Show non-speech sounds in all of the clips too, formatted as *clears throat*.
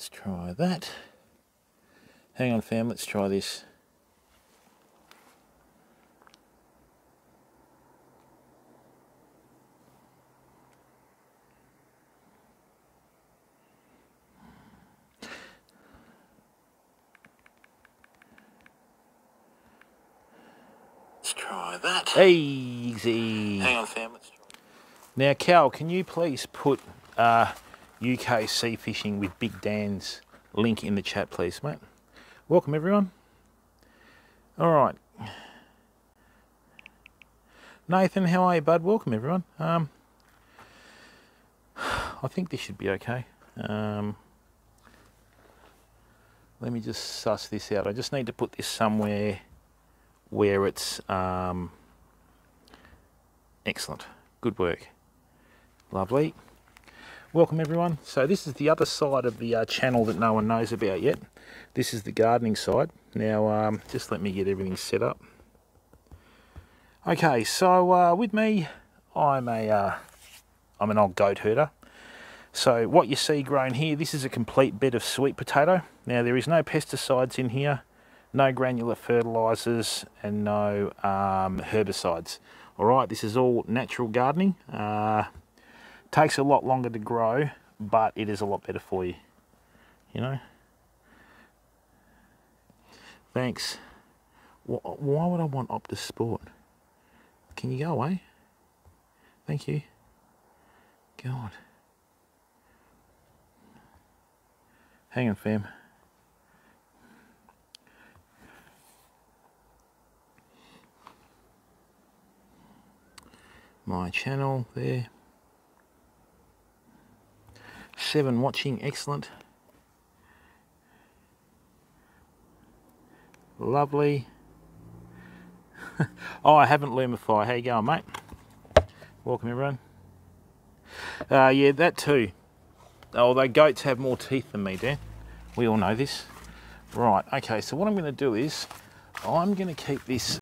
Let's try that. Hang on fam, let's try this. Let's try that. Easy. Hang on fam, let's try Now Cal, can you please put uh, UK sea fishing with Big Dan's link in the chat please mate? Welcome everyone. All right. Nathan, how are you, bud? Welcome everyone. Um, I think this should be okay. Um, let me just suss this out. I just need to put this somewhere where it's um, excellent. Good work. Lovely. Welcome everyone. So this is the other side of the uh, channel that no one knows about yet. This is the gardening side. Now, um, just let me get everything set up. Okay, so uh, with me, I'm a, uh, I'm an old goat herder. So what you see grown here, this is a complete bed of sweet potato. Now there is no pesticides in here, no granular fertilizers, and no um, herbicides. All right, this is all natural gardening. Takes a lot longer to grow, but it is a lot better for you, you know. Thanks. Why would I want Optus Sport? Can you go away? Thank you. God. Hang on, fam. My channel there. Seven watching, excellent. Lovely. *laughs* oh, I haven't Lumify. How you going, mate? Welcome, everyone. Uh, yeah, that too. Although goats have more teeth than me, Dan. We all know this. Right, okay, so what I'm going to do is I'm going to keep this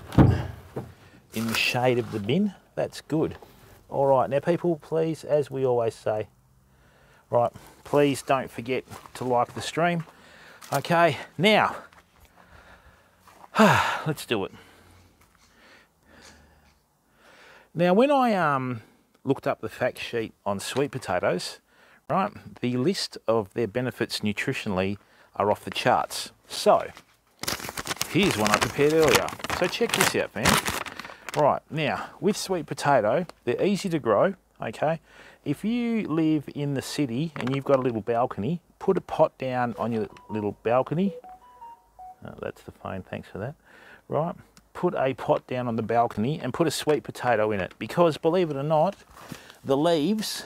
in the shade of the bin. That's good. All right, now people, please, as we always say, right, please don't forget to like the stream. Okay, now, *sighs* let's do it. Now, when I um, looked up the fact sheet on sweet potatoes, right, the list of their benefits nutritionally are off the charts. So, here's one I prepared earlier. So check this out, fam. Right, now, with sweet potato, they're easy to grow, okay? If you live in the city and you've got a little balcony, put a pot down on your little balcony, Oh, that's the phone, thanks for that. Right, put a pot down on the balcony and put a sweet potato in it because believe it or not, the leaves,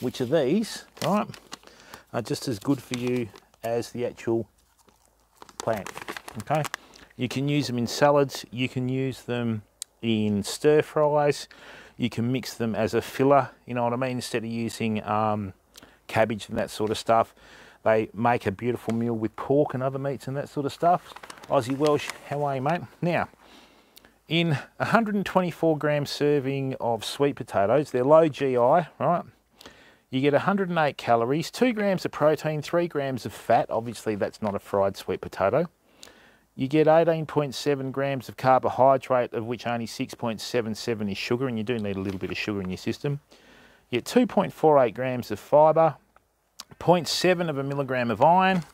which are these, right, are just as good for you as the actual plant, okay? You can use them in salads, you can use them in stir fries, you can mix them as a filler, you know what I mean, instead of using um, cabbage and that sort of stuff. They make a beautiful meal with pork and other meats and that sort of stuff. Aussie Welsh, how are you, mate? Now, in 124 gram serving of sweet potatoes, they're low GI, right? You get 108 calories, 2 grams of protein, 3 grams of fat. Obviously, that's not a fried sweet potato. You get 18.7 grams of carbohydrate, of which only 6.77 is sugar, and you do need a little bit of sugar in your system. You get 2.48 grams of fibre, 0.7 of a milligram of iron,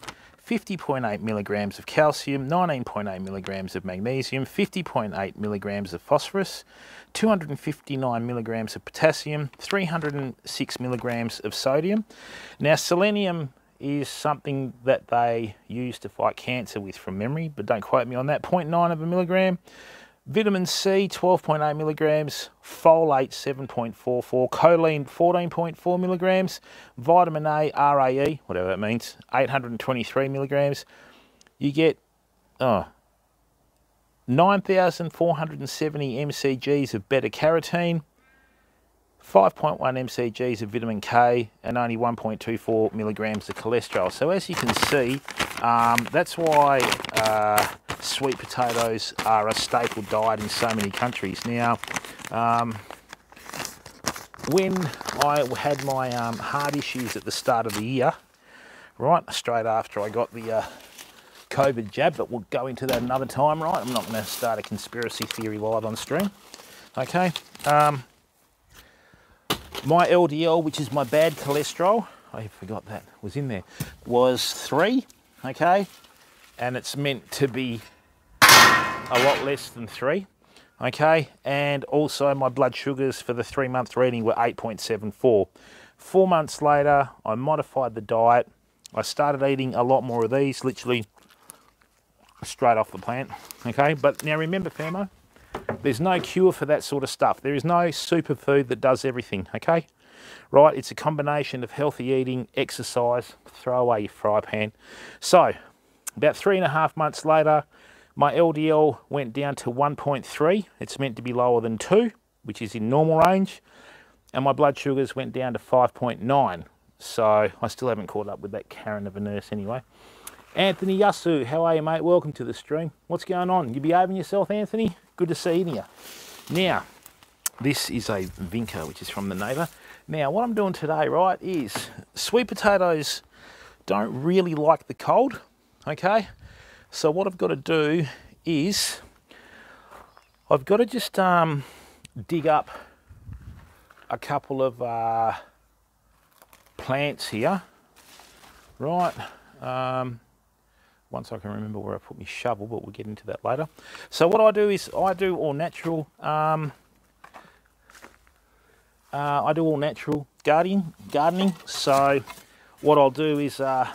50.8 milligrams of calcium, 19.8 milligrams of magnesium, 50.8 milligrams of phosphorus, 259 milligrams of potassium, 306 milligrams of sodium. Now, selenium is something that they use to fight cancer with from memory, but don't quote me on that. 0.9 of a milligram. Vitamin C, 12.8 milligrams. Folate, 7.44. Choline, 14.4 milligrams. Vitamin A, RAE, whatever that means, 823 milligrams. You get oh, 9,470 mcgs of beta carotene. 5.1 mcgs of vitamin K and only 1.24 milligrams of cholesterol. So as you can see, um, that's why uh, sweet potatoes are a staple diet in so many countries. Now, um, when I had my um, heart issues at the start of the year, right, straight after I got the uh, COVID jab, but we'll go into that another time, right? I'm not going to start a conspiracy theory live on stream. Okay. Um, my LDL, which is my bad cholesterol, I forgot that was in there, was three. Okay. And it's meant to be a lot less than three. Okay. And also my blood sugars for the three month reading were 8.74. Four months later, I modified the diet. I started eating a lot more of these, literally straight off the plant. Okay, but now remember, Famo, there's no cure for that sort of stuff. There is no superfood that does everything. Okay, right? It's a combination of healthy eating, exercise, throw away your fry pan. So, about three and a half months later, my LDL went down to 1.3. It's meant to be lower than 2, which is in normal range. And my blood sugars went down to 5.9. So I still haven't caught up with that Karen of a nurse anyway. Anthony Yasu, how are you, mate? Welcome to the stream. What's going on? You behaving yourself, Anthony? Good to see you. Now, this is a Vinca, which is from the neighbour. Now, what I'm doing today, right, is sweet potatoes don't really like the cold, okay? So what I've got to do is I've got to just um, dig up a couple of uh, plants here, right? Um, once I can remember where I put my shovel, but we'll get into that later. So what I do is I do all natural, um, uh, I do all natural gardening, gardening. So what I'll do is, uh,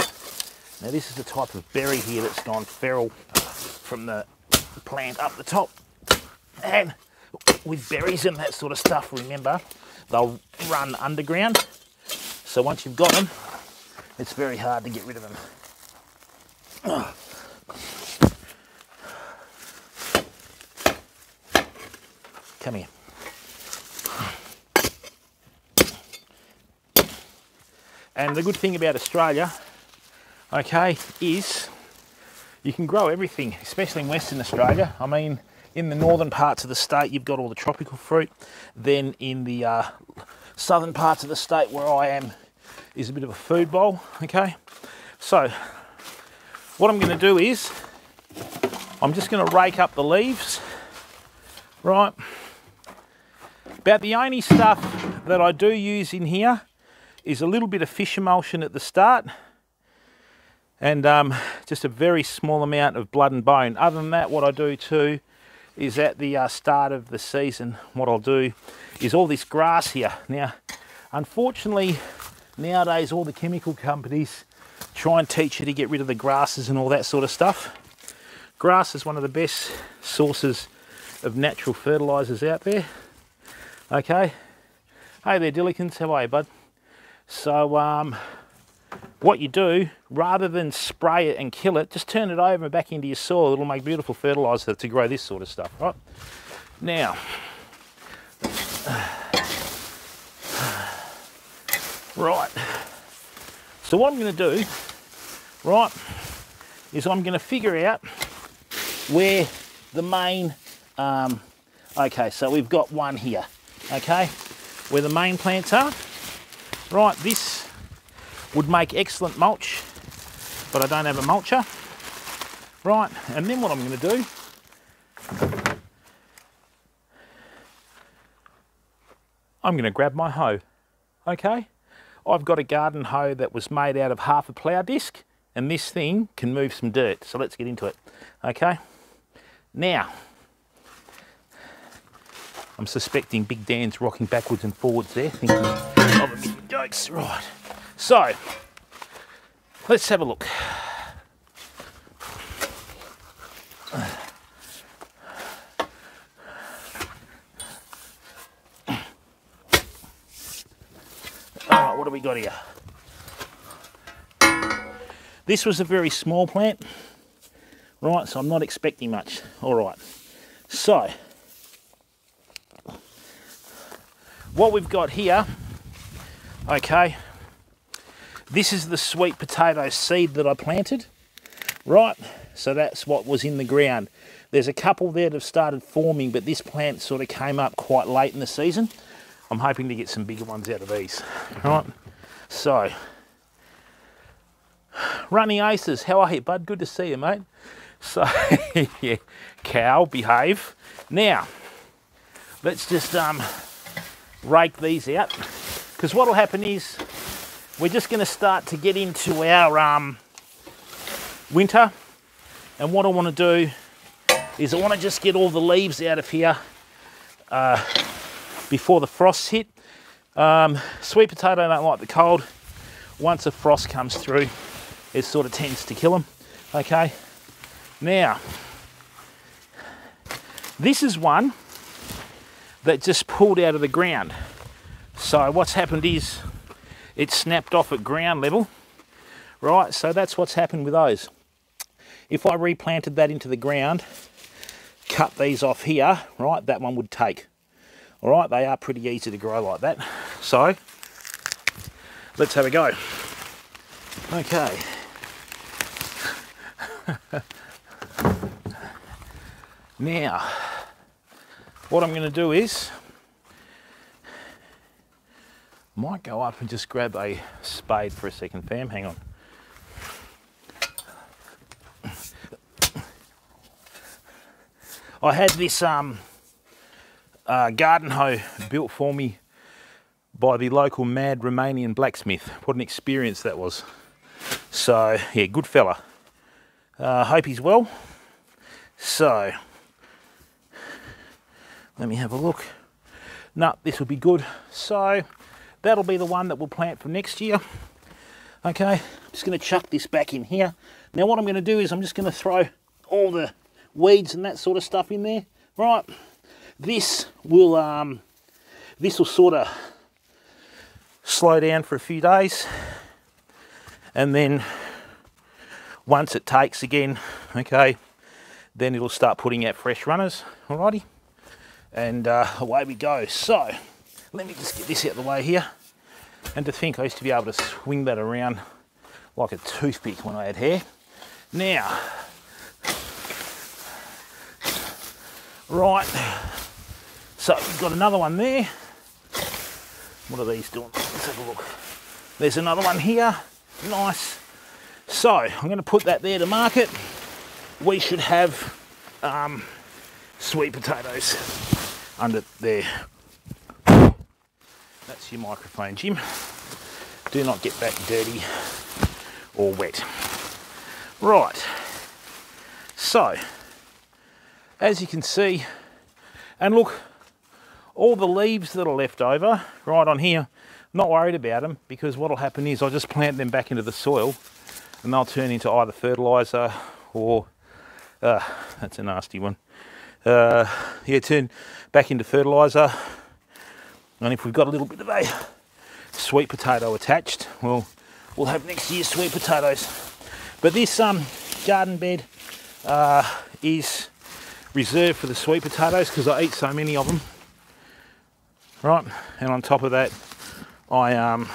now this is the type of berry here that's gone feral from the plant up the top. And with berries and that sort of stuff, remember, they'll run underground. So once you've got them, it's very hard to get rid of them. Come here. And the good thing about Australia, okay, is you can grow everything, especially in Western Australia. I mean, in the northern parts of the state, you've got all the tropical fruit. Then in the uh, southern parts of the state where I am is a bit of a food bowl, okay? So what I'm gonna do is, I'm just gonna rake up the leaves, right? About the only stuff that I do use in here is a little bit of fish emulsion at the start and um, just a very small amount of blood and bone. Other than that, what I do too is at the uh, start of the season, what I'll do is all this grass here. Now, unfortunately, nowadays all the chemical companies try and teach her to get rid of the grasses and all that sort of stuff. Grass is one of the best sources of natural fertilizers out there. Okay. Hey there, Dillikins. How are you, bud? So, um, what you do, rather than spray it and kill it, just turn it over and back into your soil. It'll make beautiful fertilizer to grow this sort of stuff, right? Now, *sighs* right. So what I'm going to do, right, is I'm going to figure out where the main, um, okay, so we've got one here, okay, where the main plants are. Right, this would make excellent mulch, but I don't have a mulcher. Right, and then what I'm going to do I'm going to grab my hoe. Okay, I've got a garden hoe that was made out of half a plough disc and this thing can move some dirt. So let's get into it. Okay, now I'm suspecting Big Dan's rocking backwards and forwards there, thinking of a million jokes. Right. So, let's have a look. Alright, what do we got here? This was a very small plant, right, so I'm not expecting much. Alright, so, what we've got here, okay, this is the sweet potato seed that I planted, right? So that's what was in the ground. There's a couple there that have started forming, but this plant sort of came up quite late in the season. I'm hoping to get some bigger ones out of these, right? So, Running Aces, how are you, bud? Good to see you, mate. So, *laughs* yeah, cow, behave. Now, let's just um, rake these out because what will happen is we're just going to start to get into our um, winter and what I want to do is I want to just get all the leaves out of here uh, before the frosts hit. Um, sweet potato don't like the cold. Once a frost comes through, it sort of tends to kill them. Okay, now this is one that just pulled out of the ground. So what's happened is it snapped off at ground level, right? So that's what's happened with those. If I replanted that into the ground, cut these off here, right, that one would take. All right, they are pretty easy to grow like that. So, let's have a go. Okay. *laughs* now, what I'm going to do is, might go up and just grab a spade for a second, fam. Hang on. I had this um, uh, garden hoe built for me by the local mad Romanian blacksmith. What an experience that was. So, yeah, good fella. Uh, hope he's well. So, let me have a look. No, this will be good. So, that'll be the one that we'll plant for next year. Okay, I'm just going to chuck this back in here. Now, what I'm going to do is I'm just going to throw all the weeds and that sort of stuff in there. Right, this will um, this will sort of slow down for a few days, and then once it takes again, okay, then it'll start putting out fresh runners. Alrighty, and uh, away we go. So let me just get this out of the way here. And to think I used to be able to swing that around like a toothpick when I had hair. Now, Right, so we've got another one there. What are these doing? Let's have a look. There's another one here. Nice. So I'm going to put that there to market. We should have um, sweet potatoes under there. That's your microphone, Jim. Do not get that dirty or wet. Right. So as you can see, and look, all the leaves that are left over right on here, not worried about them because what will happen is I'll just plant them back into the soil and they'll turn into either fertilizer or, uh, that's a nasty one, uh, yeah, turn back into fertilizer. And if we've got a little bit of a sweet potato attached, well, we'll have next year's sweet potatoes. But this um, garden bed uh, is reserved for the sweet potatoes because I eat so many of them. Right, and on top of that, I um,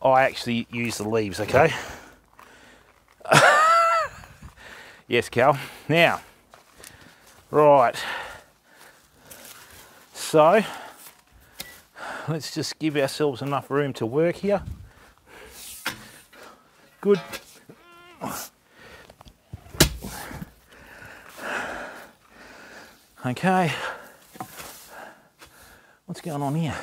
I actually use the leaves. Okay. *laughs* yes, Cal. Now, right. So let's just give ourselves enough room to work here. Good. Okay. What's going on here?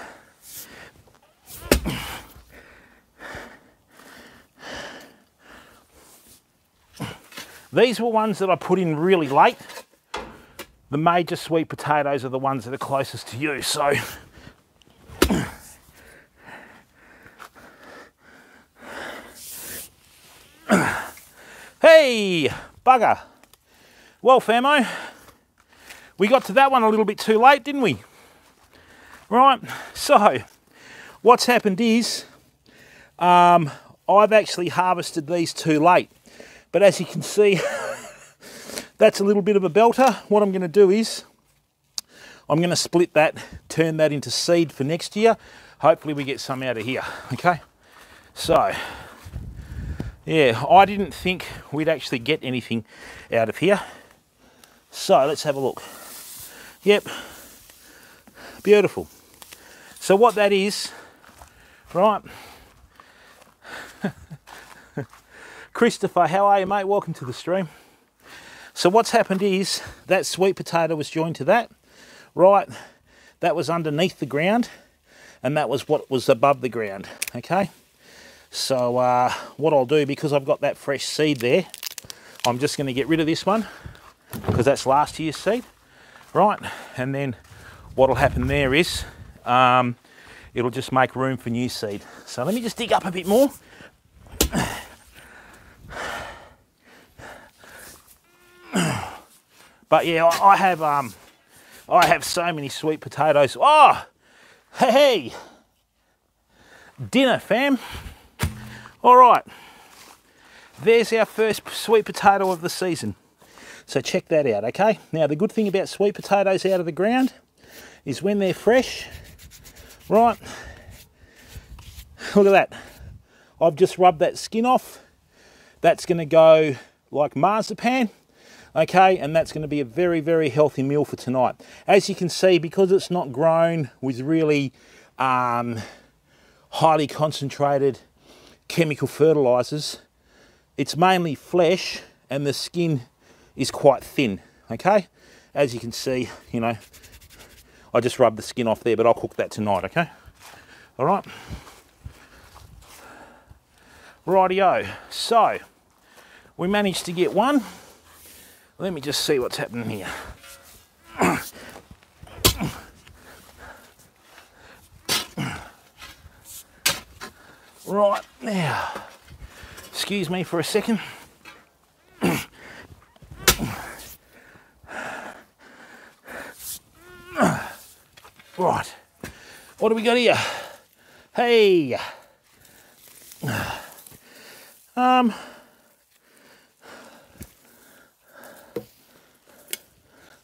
These were ones that I put in really late. The major sweet potatoes are the ones that are closest to you, so Hey, bugger. Well, famo, we got to that one a little bit too late, didn't we? Right, so what's happened is um, I've actually harvested these too late. But as you can see, *laughs* that's a little bit of a belter. What I'm going to do is I'm going to split that, turn that into seed for next year. Hopefully we get some out of here, okay? So, yeah, I didn't think we'd actually get anything out of here. So let's have a look. Yep, beautiful. So what that is, right, *laughs* Christopher, how are you, mate? Welcome to the stream. So what's happened is that sweet potato was joined to that, right? That was underneath the ground, and that was what was above the ground, okay? So uh, what I'll do, because I've got that fresh seed there, I'm just going to get rid of this one, because that's last year's seed, right? And then what'll happen there is, um, it'll just make room for new seed. So let me just dig up a bit more. But yeah, I have um, I have so many sweet potatoes. Oh, hey, dinner, fam. All right, there's our first sweet potato of the season. So check that out, okay? Now the good thing about sweet potatoes out of the ground is when they're fresh, right? Look at that. I've just rubbed that skin off. That's gonna go like marzipan okay and that's going to be a very very healthy meal for tonight as you can see because it's not grown with really um, highly concentrated chemical fertilizers it's mainly flesh and the skin is quite thin okay as you can see you know I just rubbed the skin off there but I'll cook that tonight okay all right rightio so we managed to get one let me just see what's happening here. *coughs* right now, excuse me for a second. Right, what do we got here? Hey, um,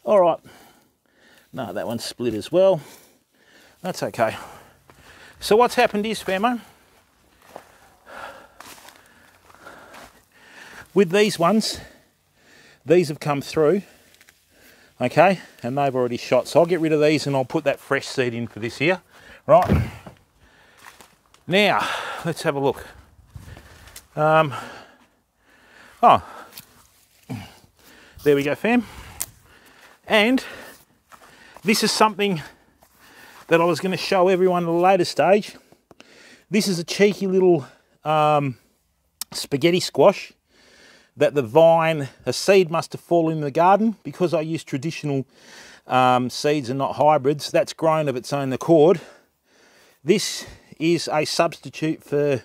All right. No, that one's split as well. That's okay. So what's happened is, Famo, with these ones, these have come through, okay, and they've already shot. So I'll get rid of these and I'll put that fresh seed in for this year, right? Now, let's have a look. Um, oh, there we go, fam. And this is something that I was going to show everyone at a later stage. This is a cheeky little um, spaghetti squash that the vine, a seed must have fallen in the garden because I use traditional um, seeds and not hybrids. That's grown of its own accord. This is a substitute for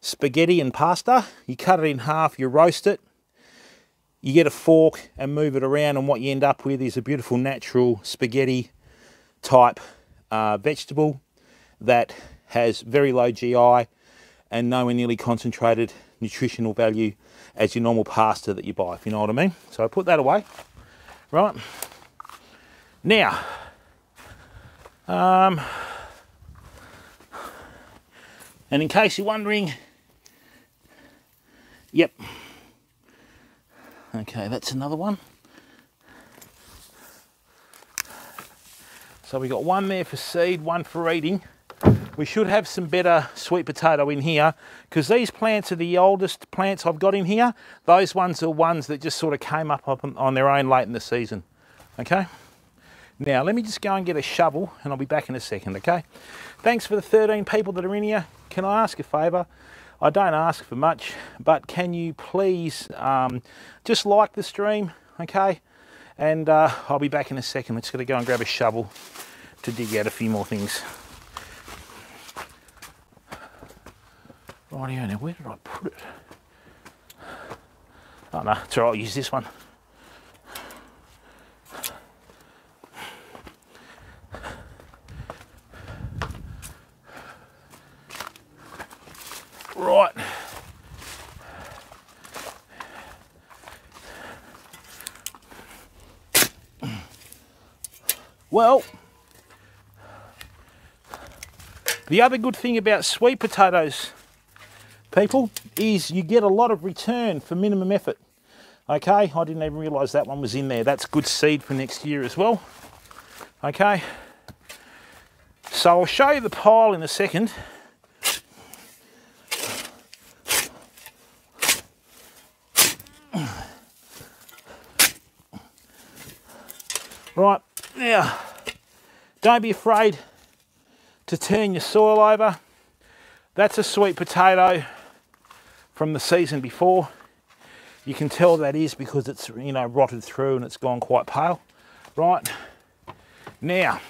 spaghetti and pasta. You cut it in half, you roast it, you get a fork and move it around and what you end up with is a beautiful natural spaghetti type uh, vegetable that has very low GI and nowhere nearly concentrated nutritional value as your normal pasta that you buy, if you know what I mean. So I put that away, right? Now, um, and in case you're wondering, yep, Okay, that's another one. So we got one there for seed, one for eating. We should have some better sweet potato in here because these plants are the oldest plants I've got in here. Those ones are ones that just sort of came up on their own late in the season. Okay. Now let me just go and get a shovel and I'll be back in a second. Okay. Thanks for the 13 people that are in here. Can I ask a favour? I don't ask for much, but can you please um, just like the stream, okay? And uh, I'll be back in a second. Let's gotta go and grab a shovel to dig out a few more things. Rightio, now where did I put it? Oh no, it's all right, I'll use this one. Right. Well, the other good thing about sweet potatoes, people, is you get a lot of return for minimum effort. Okay, I didn't even realise that one was in there. That's good seed for next year as well. Okay, so I'll show you the pile in a second. Right, now, don't be afraid to turn your soil over. That's a sweet potato from the season before. You can tell that is because it's, you know, rotted through and it's gone quite pale. Right, now,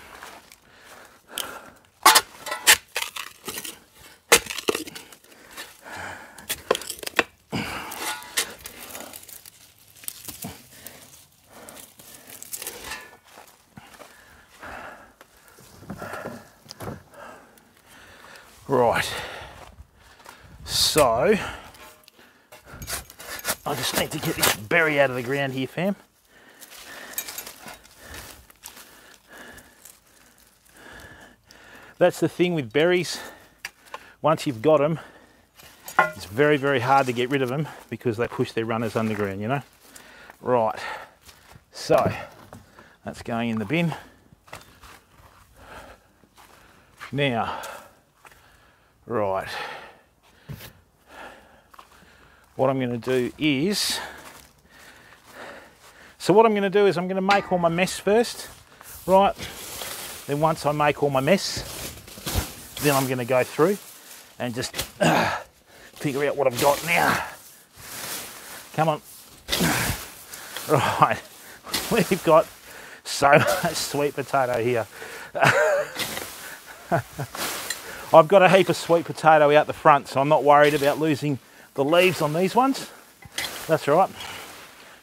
Right, so I just need to get this berry out of the ground here, fam. That's the thing with berries. Once you've got them, it's very, very hard to get rid of them because they push their runners underground, you know? Right, so that's going in the bin. Now, Right. What I'm going to do is, so what I'm going to do is I'm going to make all my mess first, right? Then once I make all my mess, then I'm going to go through and just uh, *clears throat* figure out what I've got now. Come on. *clears throat* Right, *laughs* we've got so *laughs* much sweet potato here. *laughs* I've got a heap of sweet potato out the front, so I'm not worried about losing the leaves on these ones. That's right.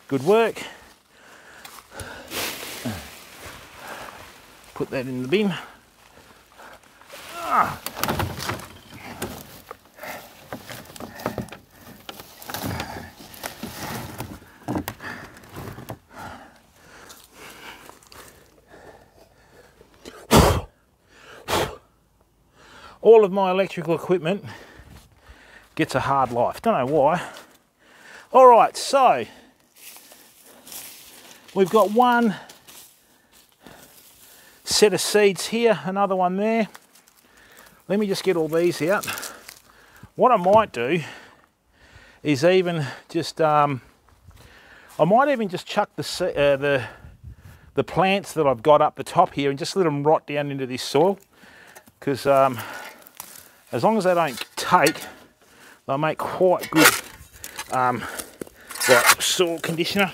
Good work. Put that in the bin. Ah. all of my electrical equipment gets a hard life. Don't know why. All right, so we've got one set of seeds here, another one there. Let me just get all these out. What I might do is even just, um, I might even just chuck the, uh, the, the plants that I've got up the top here and just let them rot down into this soil because um, as long as they don't take, they'll make quite good um, like soil conditioner.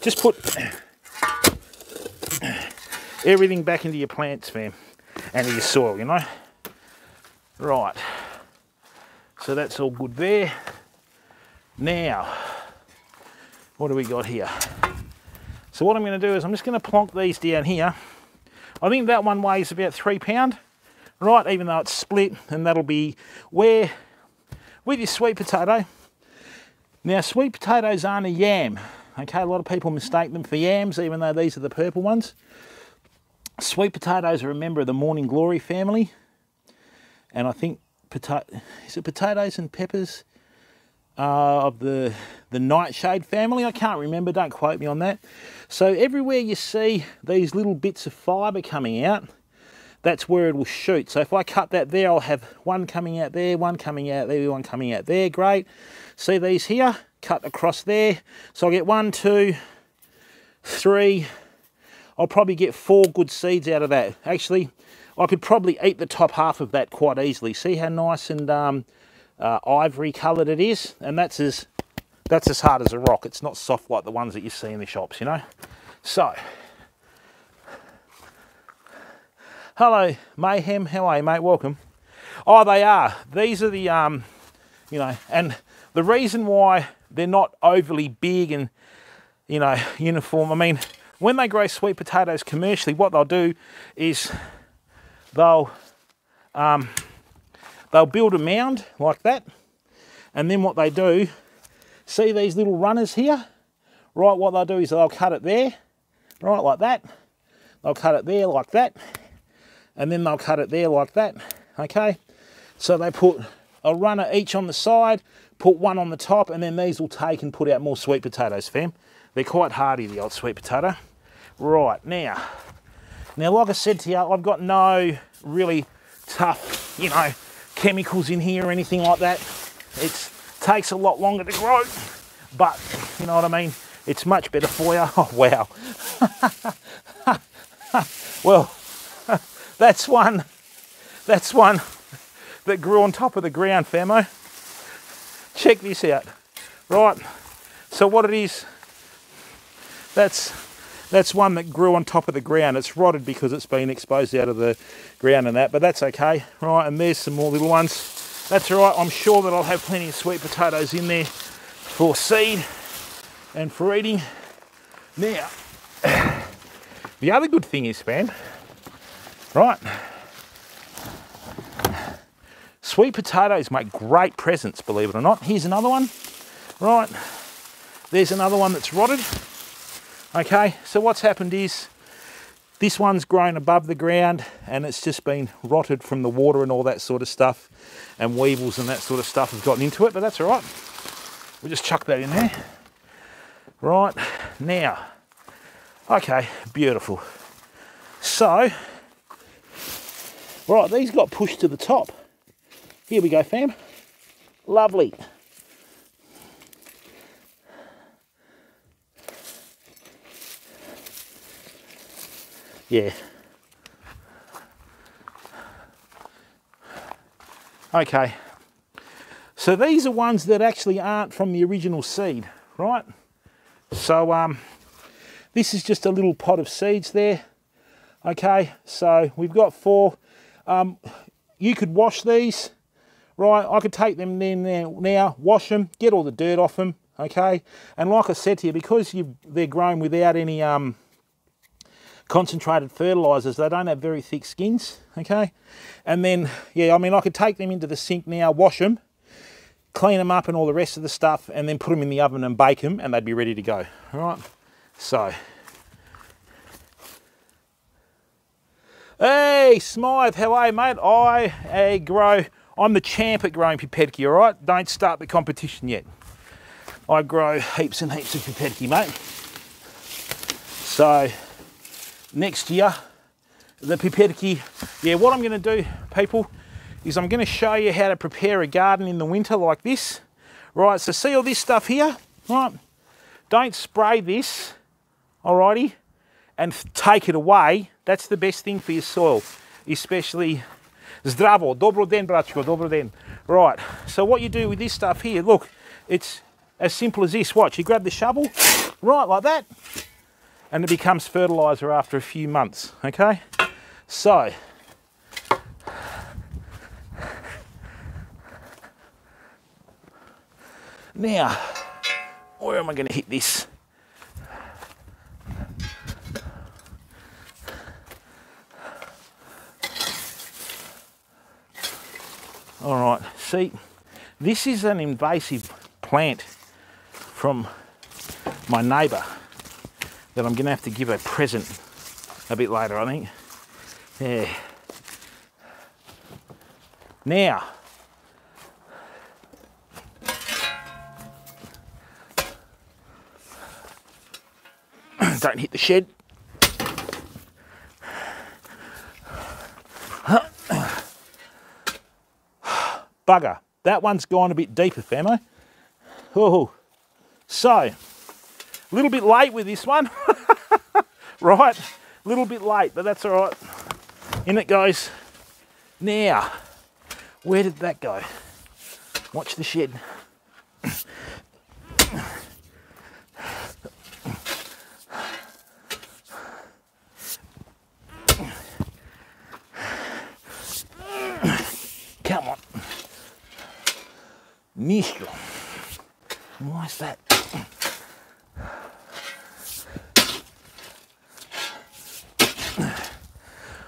Just put everything back into your plants, fam, and your soil, you know. Right, so that's all good there. Now, what do we got here? So what I'm going to do is I'm just going to plonk these down here. I think that one weighs about three pound right, even though it's split, and that'll be where, with your sweet potato. Now, sweet potatoes aren't a yam. Okay, a lot of people mistake them for yams, even though these are the purple ones. Sweet potatoes are a member of the morning glory family. And I think, potato, is it potatoes and peppers uh, of the, the nightshade family? I can't remember, don't quote me on that. So everywhere you see these little bits of fibre coming out, that's where it will shoot. So if I cut that there, I'll have one coming out there, one coming out there, one coming out there. Great. See these here? Cut across there. So I'll get one, two, three. I'll probably get four good seeds out of that. Actually, I could probably eat the top half of that quite easily. See how nice and um, uh, ivory coloured it is? And that's as, that's as hard as a rock. It's not soft like the ones that you see in the shops, you know? So, Hello, Mayhem. How are you, mate? Welcome. Oh, they are. These are the, um, you know, and the reason why they're not overly big and, you know, uniform. I mean, when they grow sweet potatoes commercially, what they'll do is they'll um, they'll build a mound like that, and then what they do, see these little runners here, right? What they'll do is they'll cut it there, right, like that. They'll cut it there like that and then they'll cut it there like that, okay? So they put a runner each on the side, put one on the top, and then these will take and put out more sweet potatoes, fam. They're quite hardy, the old sweet potato. Right, now, now like I said to you, I've got no really tough, you know, chemicals in here or anything like that. It takes a lot longer to grow, but You know what I mean? It's much better for you. *laughs* Oh, wow. *laughs* well, *laughs* that's one. That's one that grew on top of the ground, famo. Check this out. Right. So what it is, that's that's one that grew on top of the ground. It's rotted because it's been exposed out of the ground and that, but that's okay. Right, and there's some more little ones. That's all right. I'm sure that I'll have plenty of sweet potatoes in there for seed and for eating. Now, *sighs* the other good thing is, man, right, sweet potatoes make great presents, believe it or not. Here's another one, right, there's another one that's rotted. Okay, so what's happened is this one's grown above the ground and it's just been rotted from the water and all that sort of stuff and weevils and that sort of stuff have gotten into it, but that's all right. We'll just chuck that in there. Right, now, okay, beautiful. So, right, these got pushed to the top. Here we go, fam. Lovely. Yeah. Okay. So these are ones that actually aren't from the original seed, right? So um, this is just a little pot of seeds there. Okay, so we've got four. Um, you could wash these, right? I could take them then now, now, wash them, get all the dirt off them, okay? And like I said to you, because they're grown without any um, concentrated fertilizers, they don't have very thick skins, okay? And then, yeah, I mean, I could take them into the sink now, wash them, clean them up and all the rest of the stuff, and then put them in the oven and bake them, and they'd be ready to go. All right. So, hey Smythe, you, mate? I grow. I'm the champ at growing Pipediki. All right. Don't start the competition yet. I grow heaps and heaps of Pipediki, mate. So, next year, the Pipediki. Yeah, what I'm going to do, people is I'm going to show you how to prepare a garden in the winter like this. Right, so see all this stuff here? Right, don't spray this, alrighty, and take it away. That's the best thing for your soil, especially Zdravo, dobro den, bratko, dobro den. Right, so what you do with this stuff here, look, it's as simple as this. Watch, you grab the shovel, right, like that, and it becomes fertilizer after a few months, okay? So, Now, where am I going to hit this? All right, see, this is an invasive plant from my neighbour that I'm going to have to give a present a bit later, I think. Yeah. Now, *clears throat* don't hit the shed. Bugger. That one's gone a bit deeper, famo. Oh, eh? so, a little bit late with this one. *laughs* right, a little bit late, but that's all right. In it goes. Now, where did that go? Watch the shed. Misto. What's that?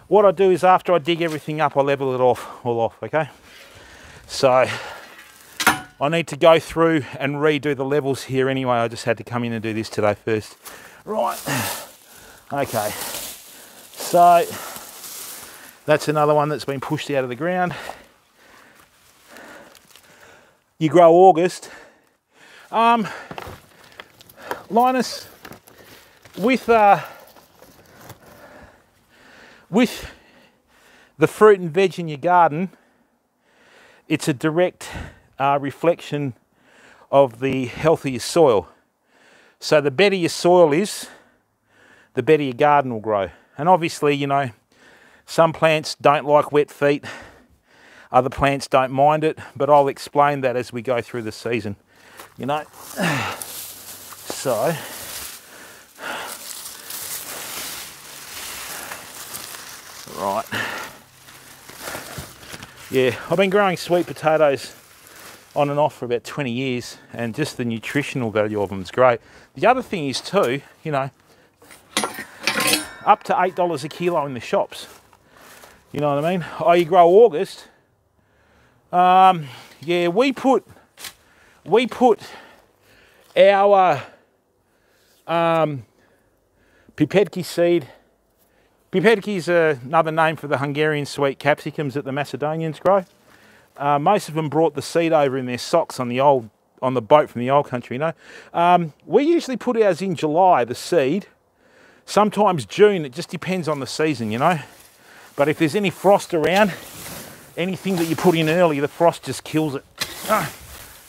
What I do is after I dig everything up, I level it off, all off, okay? So I need to go through and redo the levels here anyway. I just had to come in and do this today first. Right, okay. So that's another one that's been pushed out of the ground you grow August. Um, Linus, with uh, with the fruit and veg in your garden, it's a direct uh, reflection of the healthier soil. So the better your soil is, the better your garden will grow. And obviously, you know, some plants don't like wet feet, other plants don't mind it, but I'll explain that as we go through the season. You know, *sighs* so right. Yeah, I've been growing sweet potatoes on and off for about 20 years, and just the nutritional value of them is great. The other thing is too, you know, up to eight dollars a kilo in the shops. You know what I mean? Oh, you grow August. Um, yeah, we put we put our um, Piperki seed. Piperki is another name for the Hungarian sweet capsicums that the Macedonians grow. Uh, most of them brought the seed over in their socks on the old on the boat from the old country. You know, um, we usually put ours in July, the seed. Sometimes June. It just depends on the season. You know, but if there's any frost around, anything that you put in early, the frost just kills it. Ah.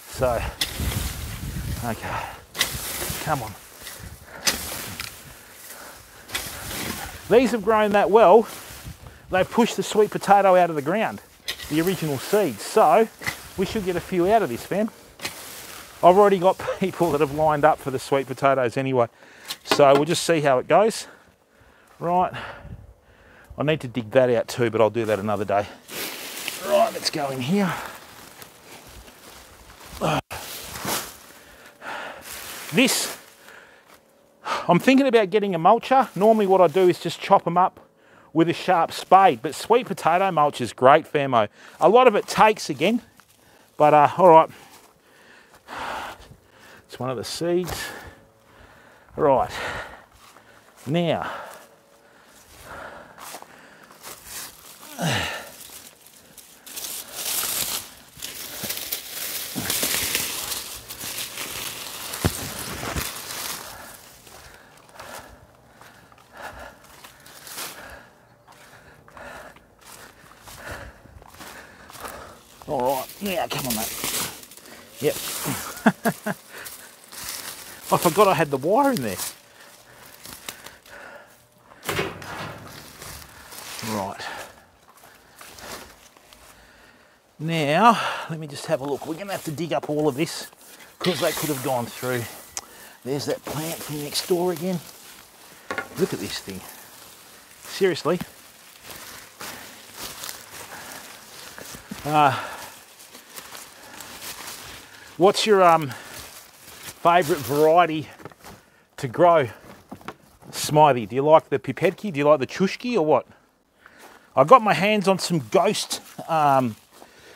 So, okay, come on. These have grown that well, they've pushed the sweet potato out of the ground, the original seeds. So, we should get a few out of this, fam. I've already got *laughs* people that have lined up for the sweet potatoes anyway. So we'll just see how it goes. Right. I need to dig that out too, but I'll do that another day. Right, let's go in here. This, I'm thinking about getting a mulcher. Normally what I do is just chop them up with a sharp spade, but sweet potato mulch is great, famo. A lot of it takes again, but uh, all right. It's one of the seeds. Right, now, All right, yeah, come on, mate. Yep. *laughs* I forgot I had the wire in there. Right. Now, let me just have a look. We're going to have to dig up all of this because they could have gone through. There's that plant from next door again. Look at this thing. Seriously. Uh, what's your um, favourite variety to grow? Smythe, do you like the Piperki? Do you like the Chushki or what? I got my hands on some Ghost um,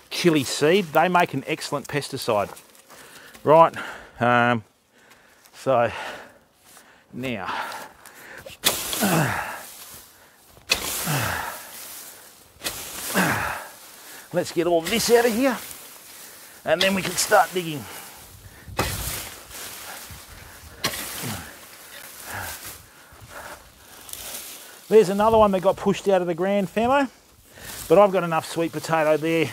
chili seed. They make an excellent pesticide. Right, um, so now, let's get all this out of here and then we can start digging. There's another one that got pushed out of the ground, famo, but I've got enough sweet potato there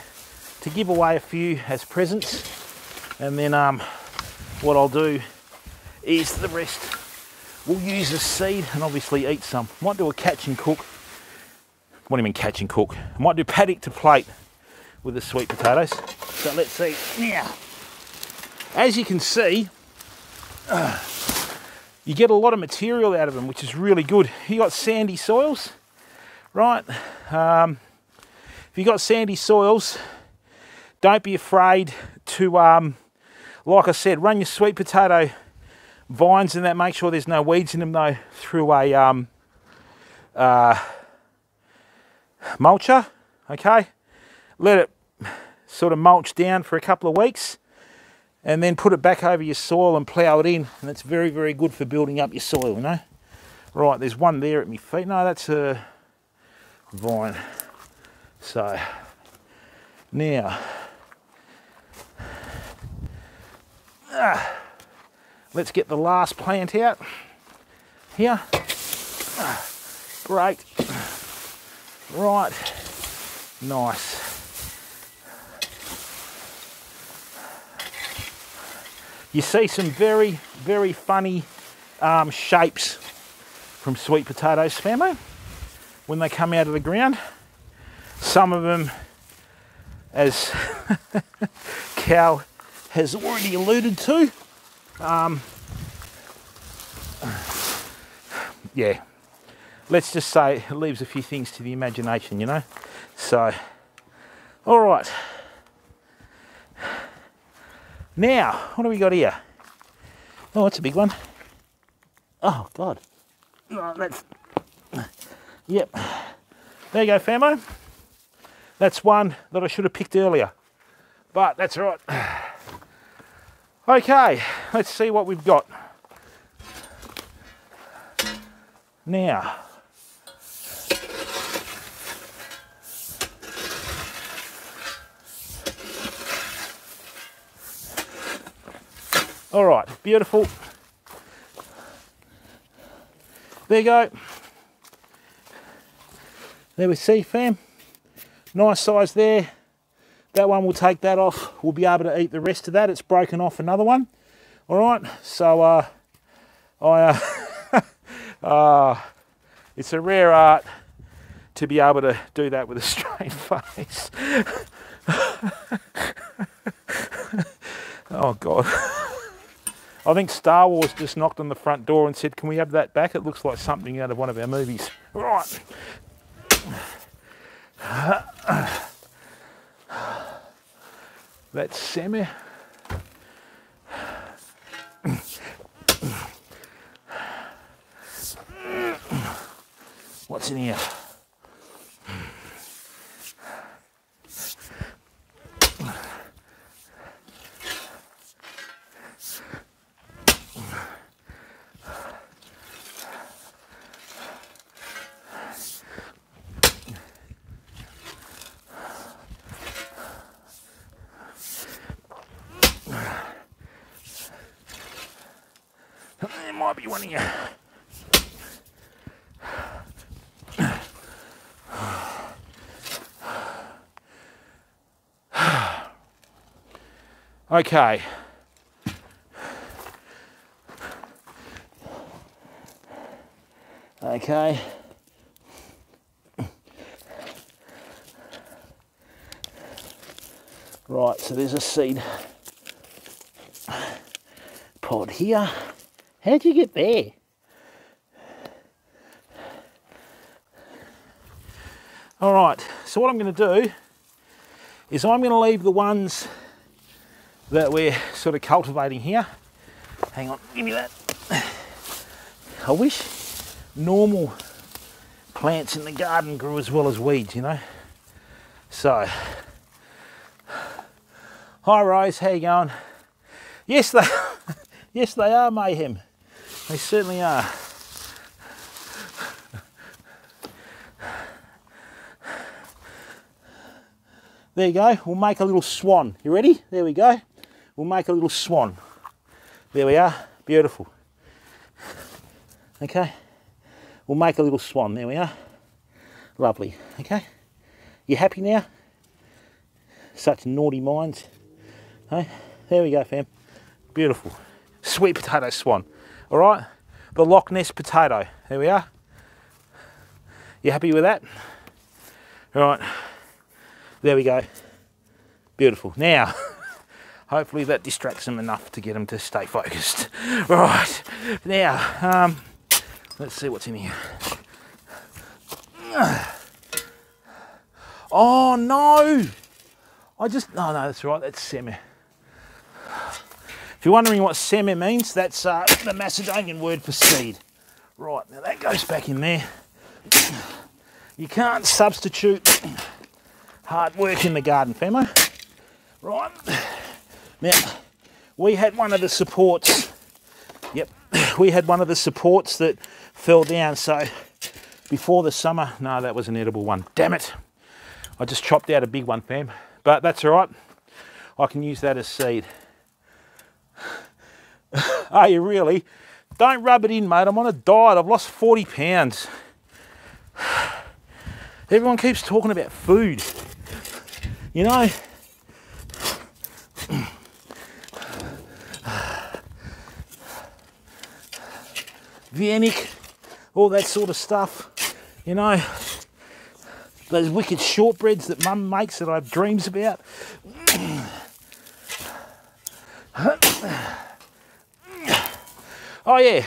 to give away a few as presents. And then um, what I'll do is the rest we'll use as seed and obviously eat some. Might do a catch and cook. What do you mean catch and cook? Might do paddock to plate with the sweet potatoes. So let's see. Now, as you can see, uh, you get a lot of material out of them, which is really good. You got sandy soils, right? Um, if you got sandy soils, don't be afraid to, um, like I said, run your sweet potato vines and that. Make sure there's no weeds in them though through a um, uh, mulcher, okay? Let it sort of mulch down for a couple of weeks and then put it back over your soil and plough it in. And it's very very good for building up your soil you know? Right there's one there at my feet. No that's a vine. So now ah, let's get the last plant out here. Ah, great. Right nice you see some very, very funny um, shapes from sweet potatoes, family, when they come out of the ground. Some of them, as *laughs* Cal has already alluded to, um, yeah, let's just say it leaves a few things to the imagination, you know. So, all right. Now, what do we got here? Oh, it's a big one. Oh, God. Oh, that's, yep. There you go, Famo. That's one that I should have picked earlier. But that's all right. *sighs* Okay, let's see what we've got. Now, All right, beautiful. There you go. There we see, fam. Nice size there. That one will take that off. We'll be able to eat the rest of that. It's broken off another one. All right, so uh, I, uh, *laughs* uh, it's a rare art to be able to do that with a *laughs* straight face. *laughs* oh God. I think Star Wars just knocked on the front door and said, Can we have that back? It looks like something out of one of our movies. Right. That's semi. What's in here? Might be one here. Okay. Okay. Right, so there's a seed pod here. How'd you get there? All right, so what I'm going to do is I'm going to leave the ones that we're sort of cultivating here. Hang on, give me that. I wish normal plants in the garden grew as well as weeds, you know. So, hi Rose, how you going? Yes, they, *laughs* yes they are mayhem. They certainly are. There you go. We'll make a little swan. You ready? There we go. We'll make a little swan. There we are. Beautiful. Okay. We'll make a little swan. There we are. Lovely. Okay. You happy now? Such naughty minds. Hey, there we go, fam. Beautiful. Sweet potato swan. All right. The Loch Ness potato. There we are. You happy with that? All right. There we go. Beautiful. Now, *laughs* hopefully that distracts them enough to get them to stay focused. *laughs* Right. Now, um, let's see what's in here. *sighs* Oh no! I just, no, no, that's right, that's semi. If you're wondering what semi means, that's uh, the Macedonian word for seed. Right, now that goes back in there. You can't substitute hard work in the garden, family. Right, now we had one of the supports, yep, we had one of the supports that fell down, so before the summer, no, that was an edible one, damn it. I just chopped out a big one, fam, but that's all right. I can use that as seed. *laughs* Are you really? Don't rub it in, mate. I'm on a diet. I've lost 40 pounds. *sighs* Everyone keeps talking about food. You know, *sighs* Vienic, all that sort of stuff. You know, those wicked shortbreads that mum makes that I have dreams about. *clears throat* oh yeah.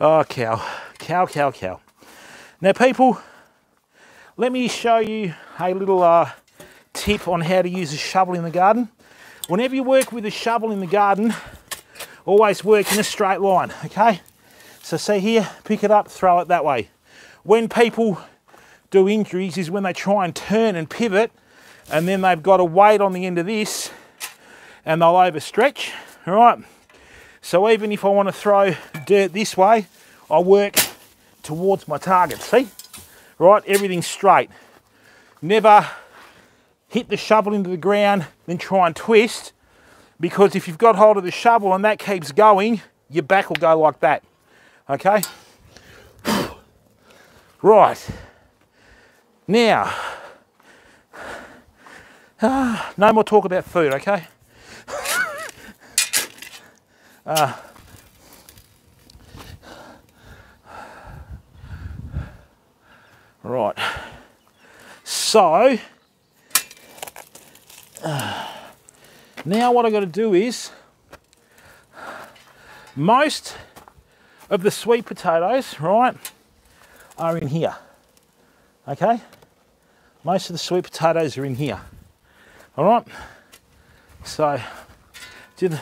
oh cow, cow, cow, cow. Now people, let me show you a little uh, tip on how to use a shovel in the garden. Whenever you work with a shovel in the garden, always work in a straight line, okay? So see here, pick it up, throw it that way. When people do injuries is when they try and turn and pivot and then they've got a weight on the end of this and they'll overstretch, all right? So even if I want to throw dirt this way, I work towards my target, see? Right, everything's straight. Never hit the shovel into the ground, then try and twist, because if you've got hold of the shovel and that keeps going, your back will go like that, okay? Right, now, uh, no more talk about food, okay? uh, right, so, uh, now what I've got to do is, most of the sweet potatoes, right, are in here, okay? Most of the sweet potatoes are in here. All right. So, the,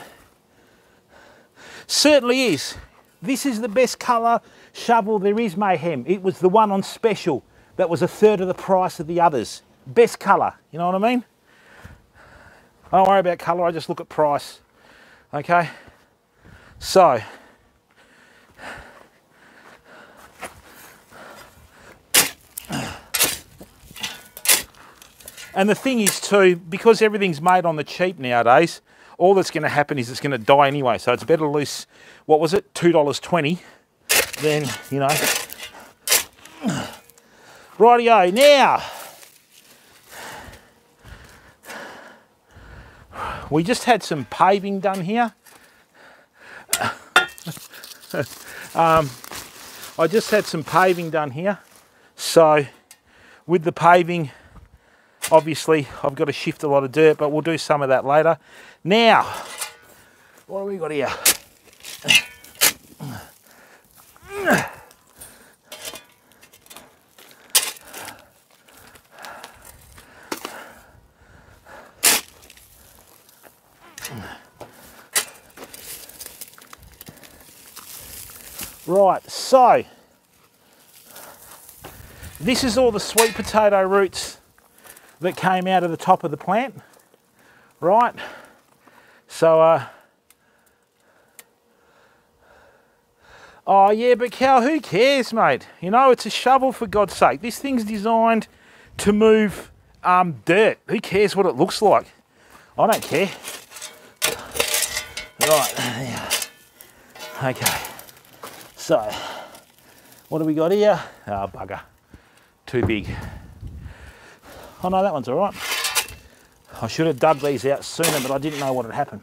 certainly is. This is the best colour shovel there is, Mayhem. It was the one on special that was a third of the price of the others. Best colour, you know what I mean? I don't worry about colour, I just look at price. Okay? So, And the thing is too, because everything's made on the cheap nowadays, all that's going to happen is it's going to die anyway. So it's better to lose, what was it, $2.20 than, you know. Rightio, now, we just had some paving done here. um, I just had some paving done here. So with the paving, Obviously, I've got to shift a lot of dirt, but we'll do some of that later. Now, what have we got here? Right, so this is all the sweet potato roots that came out of the top of the plant, right? So, uh, oh yeah, but Cal, who cares, mate? You know, it's a shovel for God's sake. This thing's designed to move um, dirt. Who cares what it looks like? I don't care. Right, okay. So, what do we got here? Oh, bugger. Too big. Oh no, that one's all right. I should have dug these out sooner, but I didn't know what had happened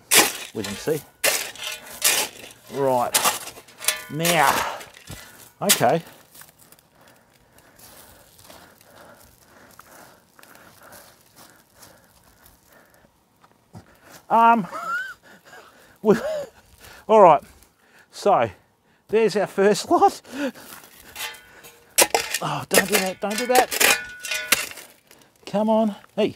with them, see? Right. Now, okay. Um, *laughs* all right, so there's our first lot. Oh, don't do that, don't do that. Come on. Hey.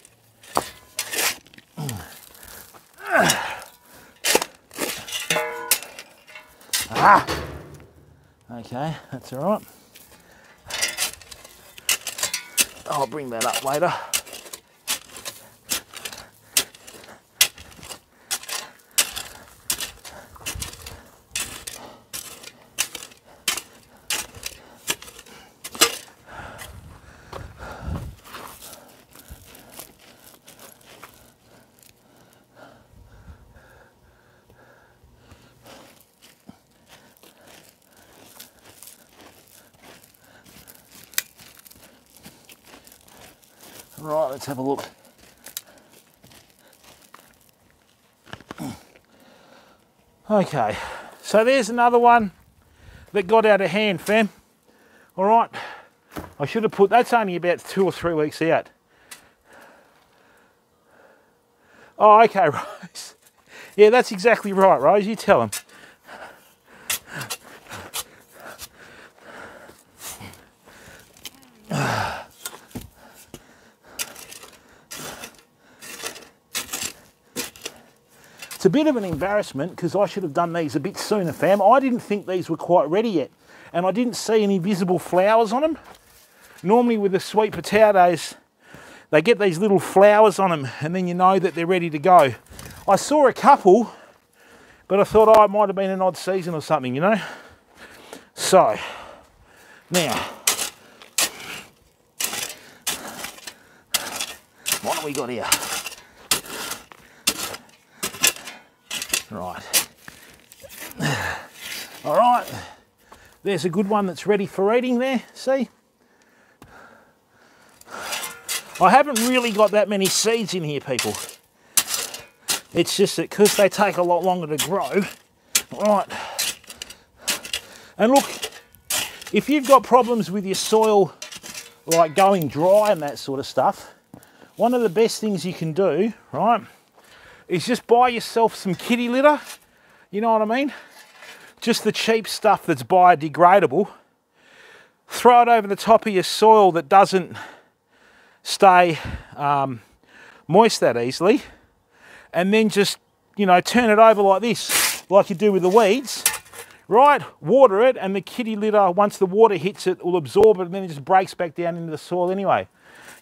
Ah. Okay, that's all right. I'll bring that up later. Let's have a look. Okay, so there's another one that got out of hand, fam. All right, I should have put, that's only about two or three weeks out. Oh, okay, *laughs* Rose. Yeah, that's exactly right, Rose. You tell him. Bit of an embarrassment because I should have done these a bit sooner, fam. I didn't think these were quite ready yet and I didn't see any visible flowers on them. Normally with the sweet potatoes, they get these little flowers on them and then you know that they're ready to go. I saw a couple, but I thought, oh, it might have been an odd season or something, you know? So, now, what have we got here? Right. *sighs* All right. There's a good one that's ready for eating there, see? I haven't really got that many seeds in here, people. It's just that because they take a lot longer to grow, right. And look, if you've got problems with your soil, like going dry and that sort of stuff, one of the best things you can do, right, is just buy yourself some kitty litter. You know what I mean? Just the cheap stuff that's biodegradable. Throw it over the top of your soil that doesn't stay um, moist that easily. And then just, you know, turn it over like this, like you do with the weeds. Right, water it, and the kitty litter, once the water hits it, will absorb it, and then it just breaks back down into the soil anyway.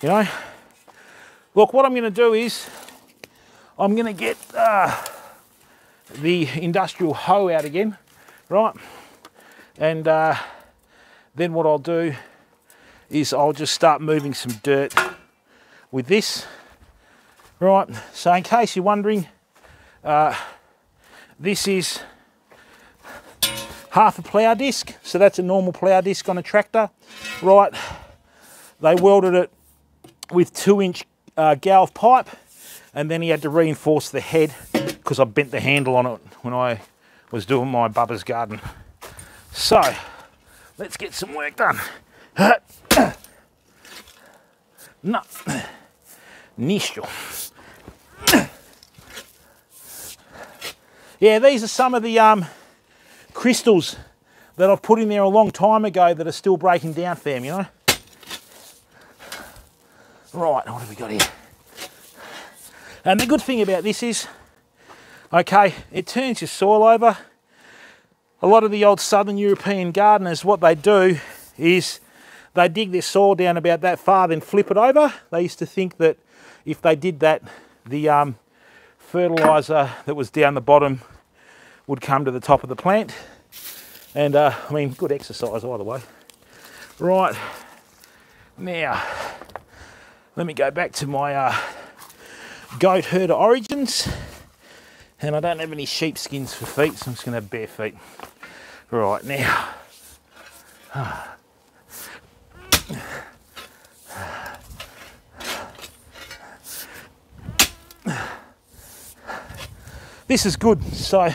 You know? Look, what I'm going to do is I'm going to get uh, the industrial hoe out again, right? And uh, then what I'll do is I'll just start moving some dirt with this, right? So in case you're wondering, uh, this is half a plough disc. So that's a normal plough disc on a tractor, right? They welded it with two inch uh, galv pipe and then he had to reinforce the head because I bent the handle on it when I was doing my Bubba's garden. So, let's get some work done. *coughs* No. Nisto. *coughs* Yeah, these are some of the um, crystals that I've put in there a long time ago that are still breaking down, fam, you know? Right, what have we got here? And the good thing about this is, okay, it turns your soil over. A lot of the old Southern European gardeners, what they do is they dig their soil down about that far, then flip it over. They used to think that if they did that, the um, fertilizer that was down the bottom would come to the top of the plant. And uh, I mean, good exercise either way. Right, now, let me go back to my uh, goat herder origins. And I don't have any sheepskins for feet, so I'm just going to have bare feet. Right now. This is good. So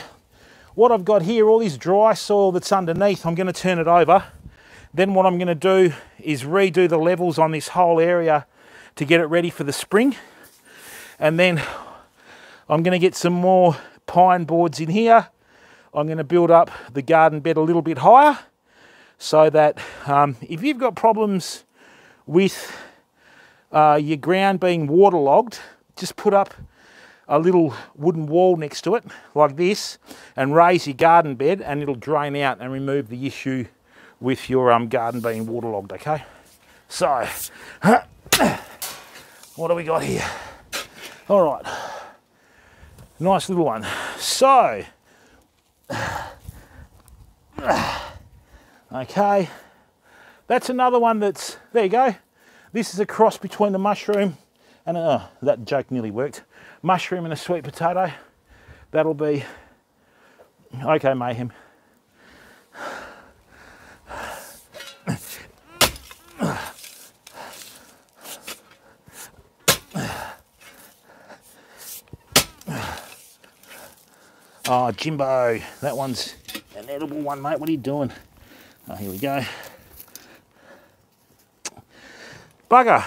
what I've got here, all this dry soil that's underneath, I'm going to turn it over. Then what I'm going to do is redo the levels on this whole area to get it ready for the spring and then I'm going to get some more pine boards in here. I'm going to build up the garden bed a little bit higher so that um, if you've got problems with uh, your ground being waterlogged, just put up a little wooden wall next to it like this and raise your garden bed and it'll drain out and remove the issue with your um, garden being waterlogged, okay? So, *coughs* what do we got here? All right, nice little one. So, okay, that's another one that's, there you go. This is a cross between the mushroom and, uh, that joke nearly worked. Mushroom and a sweet potato. That'll be, okay, mayhem. Oh, Jimbo, that one's an edible one, mate. What are you doing? Oh, here we go. Bugger.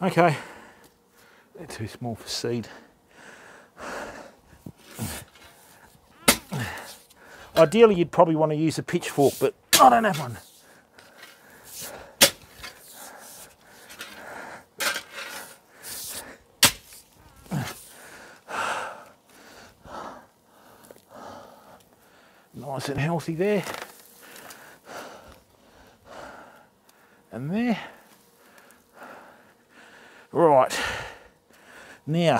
Okay. They're too small for seed. Ideally, you'd probably want to use a pitchfork, but I don't have one. Nice and healthy there. And there. Right. Now,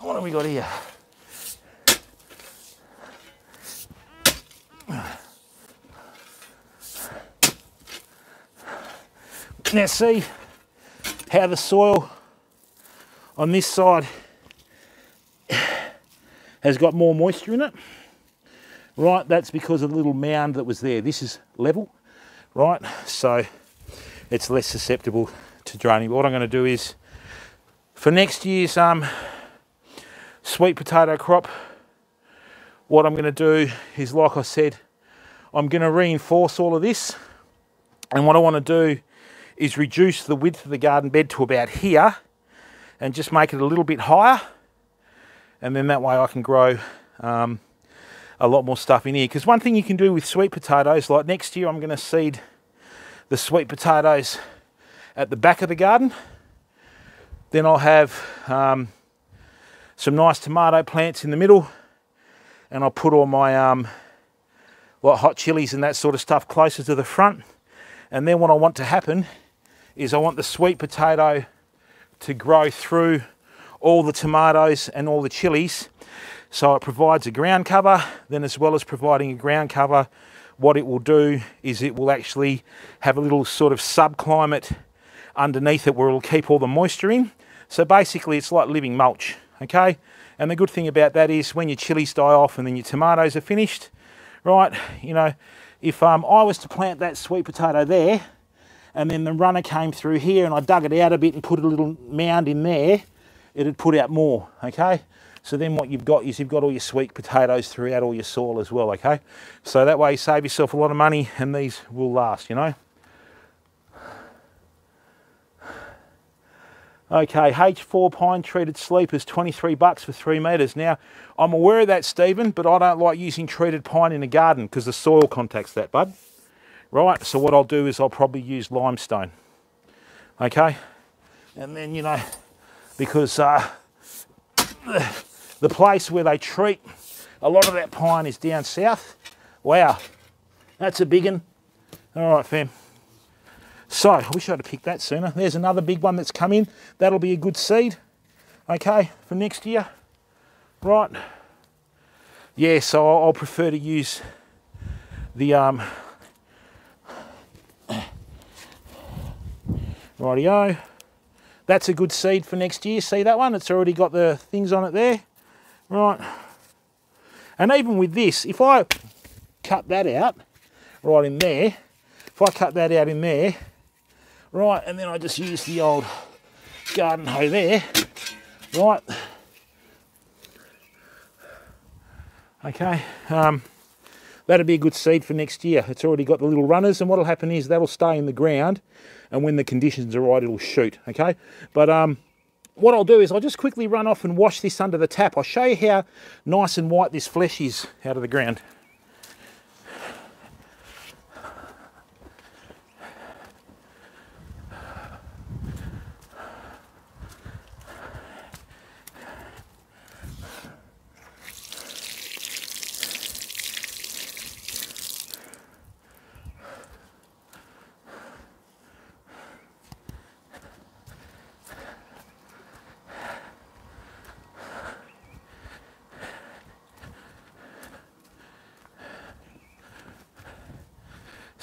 what have we got here? Now see how the soil on this side has got more moisture in it. Right, that's because of the little mound that was there. This is level, right? So it's less susceptible to draining. What I'm going to do is, for next year's um, sweet potato crop, what I'm going to do is, like I said, I'm going to reinforce all of this. And what I want to do is reduce the width of the garden bed to about here and just make it a little bit higher. And then that way I can grow um, a lot more stuff in here. Because one thing you can do with sweet potatoes, like next year I'm going to seed the sweet potatoes at the back of the garden. Then I'll have um, some nice tomato plants in the middle and I'll put all my um, like hot chilies and that sort of stuff closer to the front. And then what I want to happen is I want the sweet potato to grow through all the tomatoes and all the chilies. So it provides a ground cover, then as well as providing a ground cover, what it will do is it will actually have a little sort of subclimate underneath it where it'll keep all the moisture in. So basically it's like living mulch, okay? And the good thing about that is when your chilies die off and then your tomatoes are finished, right, you know, if um, I was to plant that sweet potato there, and then the runner came through here and I dug it out a bit and put a little mound in there, it'd put out more, okay? So then what you've got is you've got all your sweet potatoes throughout all your soil as well, okay? So that way you save yourself a lot of money and these will last, you know? Okay, H4 pine treated sleepers, 23 bucks for three metres. Now, I'm aware of that, Stephen, but I don't like using treated pine in a garden because the soil contacts that, bud. Right, so what I'll do is I'll probably use limestone. Okay, and then, you know, because uh, the place where they treat a lot of that pine is down south. Wow, that's a big one. All right, fam. So, I wish I'd have picked that sooner. There's another big one that's come in. That'll be a good seed, okay, for next year. Right. Yeah, so I'll prefer to use the, um, *clears throat* rightio. That's a good seed for next year. See that one? It's already got the things on it there. Right. And even with this, if I cut that out right in there, if I cut that out in there, Right, and then I just use the old garden hoe there. Right. Okay, um, that'll be a good seed for next year. It's already got the little runners, and what'll happen is that'll stay in the ground, and when the conditions are right, it'll shoot, okay? But um, what I'll do is I'll just quickly run off and wash this under the tap. I'll show you how nice and white this flesh is out of the ground.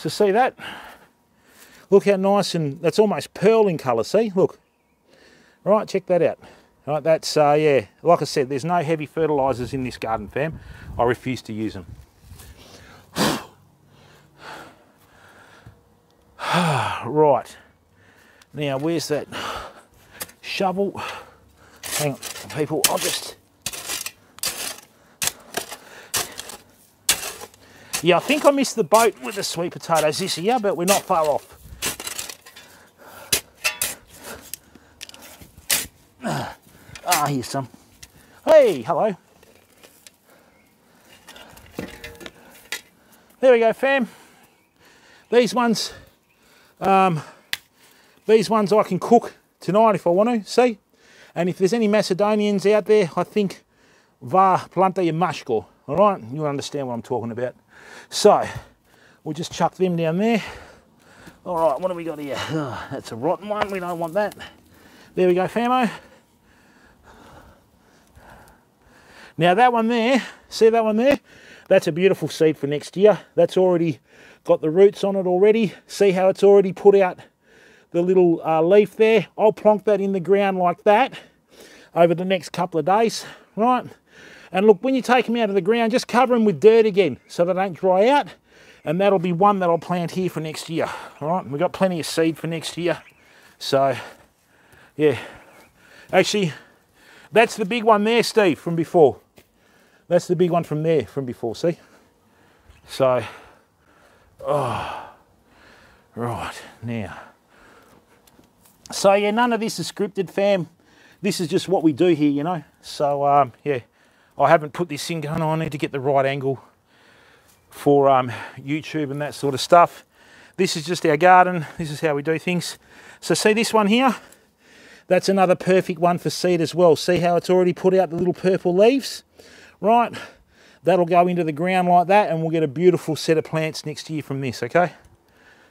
See that? Look how nice and that's almost pearl in colour, see? Look. Right, check that out. Right, that's, uh, yeah, like I said, there's no heavy fertilisers in this garden, fam. I refuse to use them. *sighs* right. Now, where's that shovel? Hang on, people, I'll just Yeah, I think I missed the boat with the sweet potatoes this year, but we're not far off. Ah, here's some. Hey, hello. There we go, fam. These ones, um, these ones I can cook tonight if I want to, see? And if there's any Macedonians out there, I think va planta je mashko, all right? You'll understand what I'm talking about. So, we'll just chuck them down there. All right, what do we got here? Oh, that's a rotten one, we don't want that. There we go, famo. Now that one there, see that one there? That's a beautiful seed for next year. That's already got the roots on it already. See how it's already put out the little uh, leaf there? I'll plonk that in the ground like that over the next couple of days, right? And look, when you take them out of the ground, just cover them with dirt again so they don't dry out. And that'll be one that I'll plant here for next year. All right, we've got plenty of seed for next year. So, yeah. Actually, that's the big one there, Steve, from before. That's the big one from there, from before, see? So, oh, right, now. So, yeah, none of this is scripted, fam. This is just what we do here, you know? So, um, yeah. I haven't put this in going, on. I need to get the right angle for um, YouTube and that sort of stuff. This is just our garden. This is how we do things. So see this one here? That's another perfect one for seed as well. See how it's already put out the little purple leaves? Right, that'll go into the ground like that and we'll get a beautiful set of plants next year from this, okay?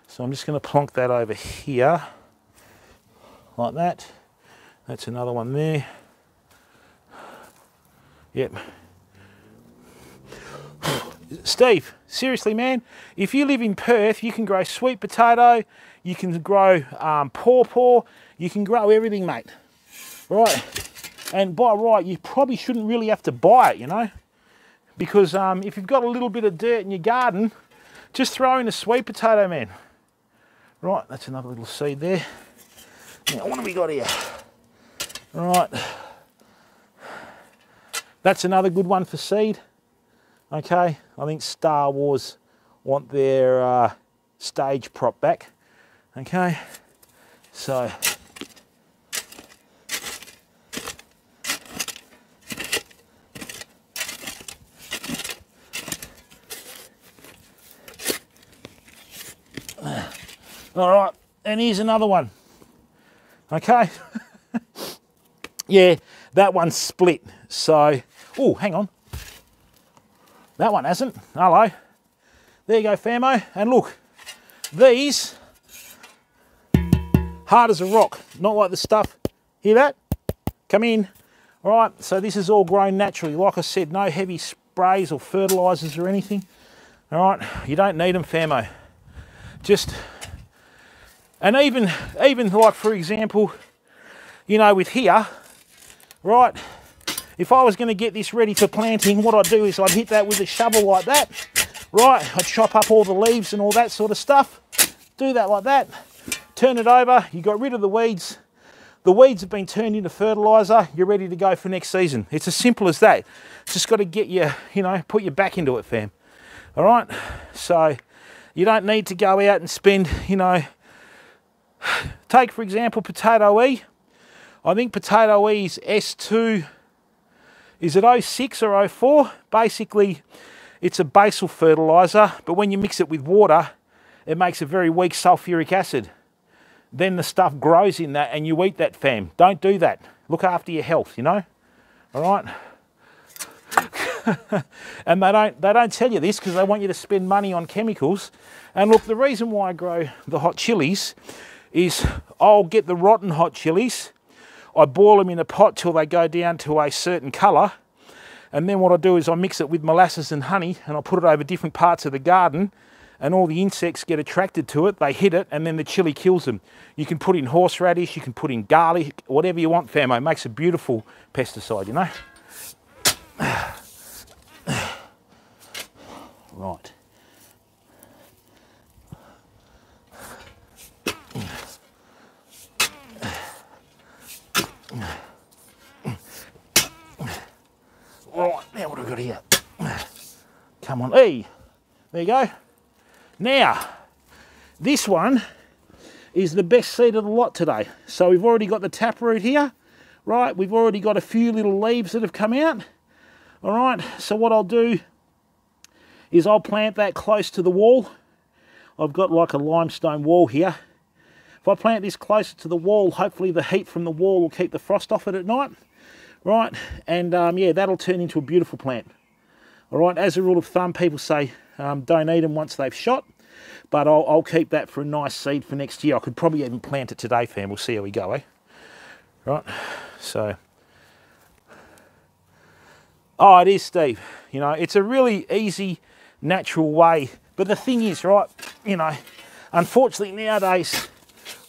So I'm just gonna plonk that over here, like that. That's another one there. Yep. Steve, seriously, man, if you live in Perth, you can grow sweet potato, you can grow um, pawpaw, you can grow everything, mate. Right? And by right, you probably shouldn't really have to buy it, you know? Because um, if you've got a little bit of dirt in your garden, just throw in a sweet potato, man. Right, that's another little seed there. Now, what have we got here? Right. That's another good one for seed. Okay, I think Star Wars want their uh, stage prop back. Okay, so All right, and here's another one. Okay. *laughs* yeah, that one's split. So Oh, hang on. That one hasn't. Hello. There you go, famo. And look, these, hard as a rock, not like the stuff. Hear that? Come in. All right, so this is all grown naturally. Like I said, no heavy sprays or fertilizers or anything. All right, you don't need them, famo. Just, and even, even like for example, you know, with here, right, if I was going to get this ready for planting, what I'd do is I'd hit that with a shovel like that. Right, I'd chop up all the leaves and all that sort of stuff. Do that like that. Turn it over. You got rid of the weeds. The weeds have been turned into fertilizer. You're ready to go for next season. It's as simple as that. Just got to get you, you know, put your back into it, fam. All right. So you don't need to go out and spend, you know, *sighs* take for example potato E. I think potato E is S2 is it 06 or 04? Basically, it's a basal fertiliser, but when you mix it with water, it makes a very weak sulfuric acid. Then the stuff grows in that and you eat that fam. Don't do that. Look after your health, you know? All right? *laughs* and they don't, they don't tell you this because they want you to spend money on chemicals. And look, the reason why I grow the hot chilies is I'll get the rotten hot chilies I boil them in a pot till they go down to a certain colour. And then what I do is I mix it with molasses and honey and I put it over different parts of the garden and all the insects get attracted to it, they hit it, and then the chili kills them. You can put in horseradish, you can put in garlic, whatever you want, famo. It makes a beautiful pesticide, you know? *sighs* right. Right, now what have we got here? *sighs* Come on, E. There you go. Now, this one is the best seed of the lot today. So we've already got the taproot here, right? We've already got a few little leaves that have come out. All right, so what I'll do is I'll plant that close to the wall. I've got like a limestone wall here. If I plant this closer to the wall, hopefully the heat from the wall will keep the frost off it at night, right? And um, yeah, that'll turn into a beautiful plant. All right, as a rule of thumb, people say um, don't eat them once they've shot, but I'll, I'll, keep that for a nice seed for next year. I could probably even plant it today, fam. We'll see how we go, eh? Right, so. Oh, it is, Steve. You know, it's a really easy, natural way. But the thing is, right, you know, unfortunately nowadays,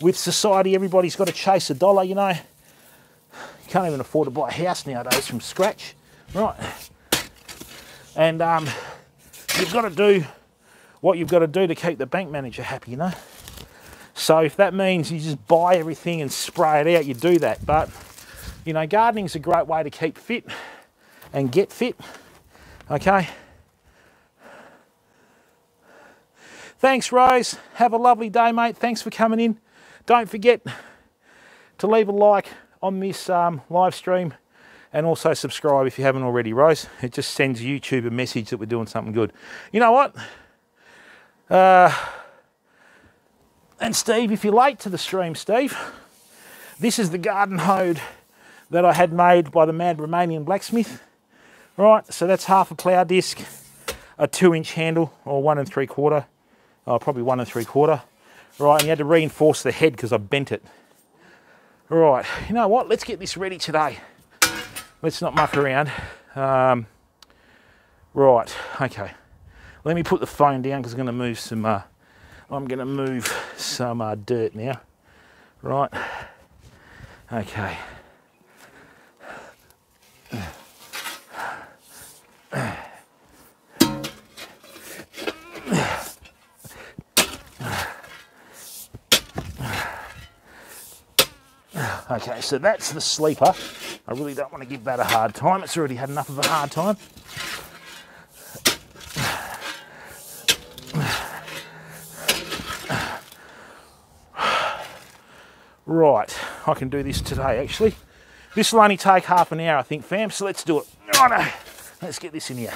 with society, everybody's got to chase a dollar, you know. Can't even afford to buy a house nowadays from scratch, right? And um, you've got to do what you've got to do to keep the bank manager happy, you know. So if that means you just buy everything and spray it out, you do that. But, you know, gardening is a great way to keep fit and get fit, okay? Thanks, Rose. Have a lovely day, mate. Thanks for coming in. Don't forget to leave a like on this um, live stream and also subscribe if you haven't already, Rose. It just sends YouTube a message that we're doing something good. You know what? Uh, and Steve, if you're late to the stream, Steve, this is the garden hode that I had made by the mad Romanian blacksmith. Right, so that's half a plough disc, a two inch handle, or one and three quarter, oh, probably one and three quarter, Right, and you had to reinforce the head because I bent it. Right, you know what? Let's get this ready today. Let's not muck around. Um, right, okay. Let me put the phone down because I'm going to move some. Uh, I'm going to move some uh, dirt now. Right. Okay. *clears throat* Okay, so that's the sleeper. I really don't want to give that a hard time. It's already had enough of a hard time. Right, I can do this today actually. This will only take half an hour, I think, fam, so let's do it. Oh, right, let's get this in here.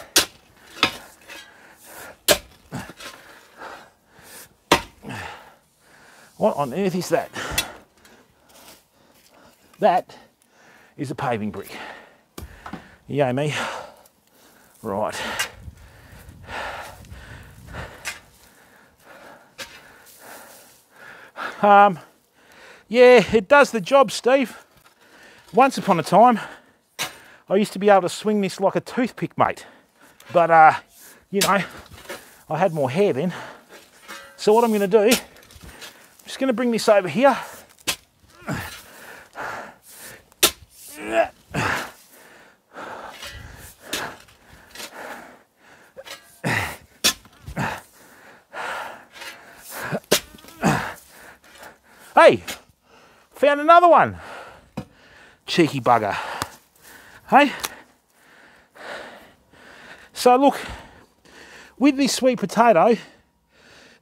What on earth is that? That is a paving brick. Yay me. Right. Um, yeah, it does the job, Steve. Once upon a time, I used to be able to swing this like a toothpick, mate. But, uh, you know, I had more hair then. So what I'm going to do, I'm just going to bring this over here Hey, another one. Cheeky bugger. Hey? So look, with this sweet potato,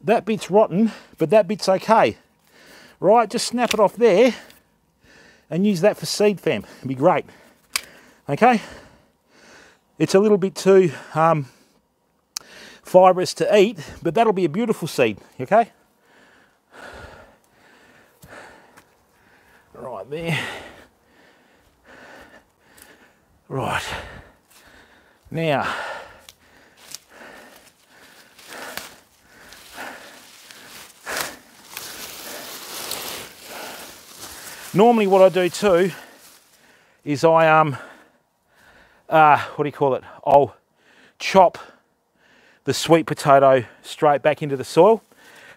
that bit's rotten, but that bit's okay. Right, just snap it off there and use that for seed fam. It'd be great. Okay? It's a little bit too um, fibrous to eat, but that'll be a beautiful seed, okay? Right Right. Now, normally what I do too is I um uh, what do you call it? I'll chop the sweet potato straight back into the soil.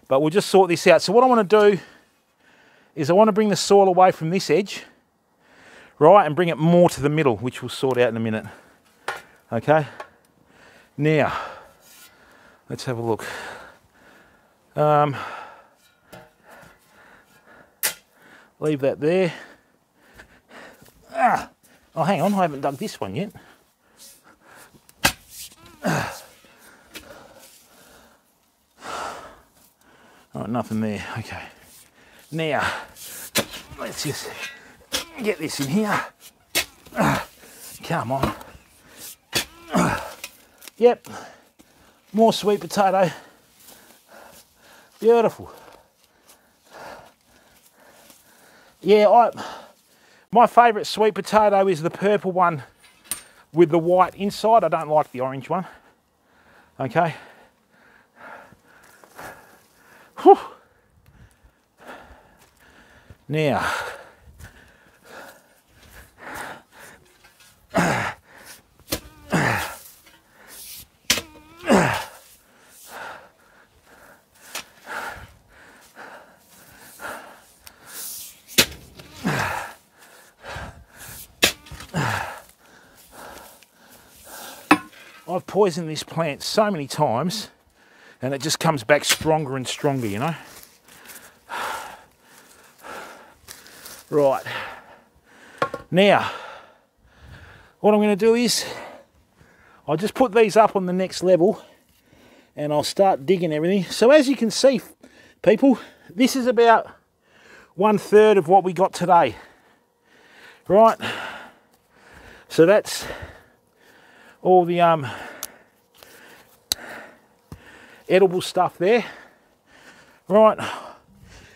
But we'll just sort this out. So what I want to do is I want to bring the soil away from this edge, right, and bring it more to the middle, which we'll sort out in a minute. Okay? Now, let's have a look. Um, leave that there. Ah, oh, hang on, I haven't dug this one yet. Oh, nothing there. Okay. Now, let's just get this in here. Come on. Yep. More sweet potato. Beautiful. Yeah, I my favourite sweet potato is the purple one with the white inside. I don't like the orange one. Okay. Whew. Now, I've poisoned this plant so many times and it just comes back stronger and stronger, you know. Right. Now, what I'm going to do is I'll just put these up on the next level and I'll start digging everything. So as you can see, people, this is about one third of what we got today. Right. So that's all the um, edible stuff there. Right,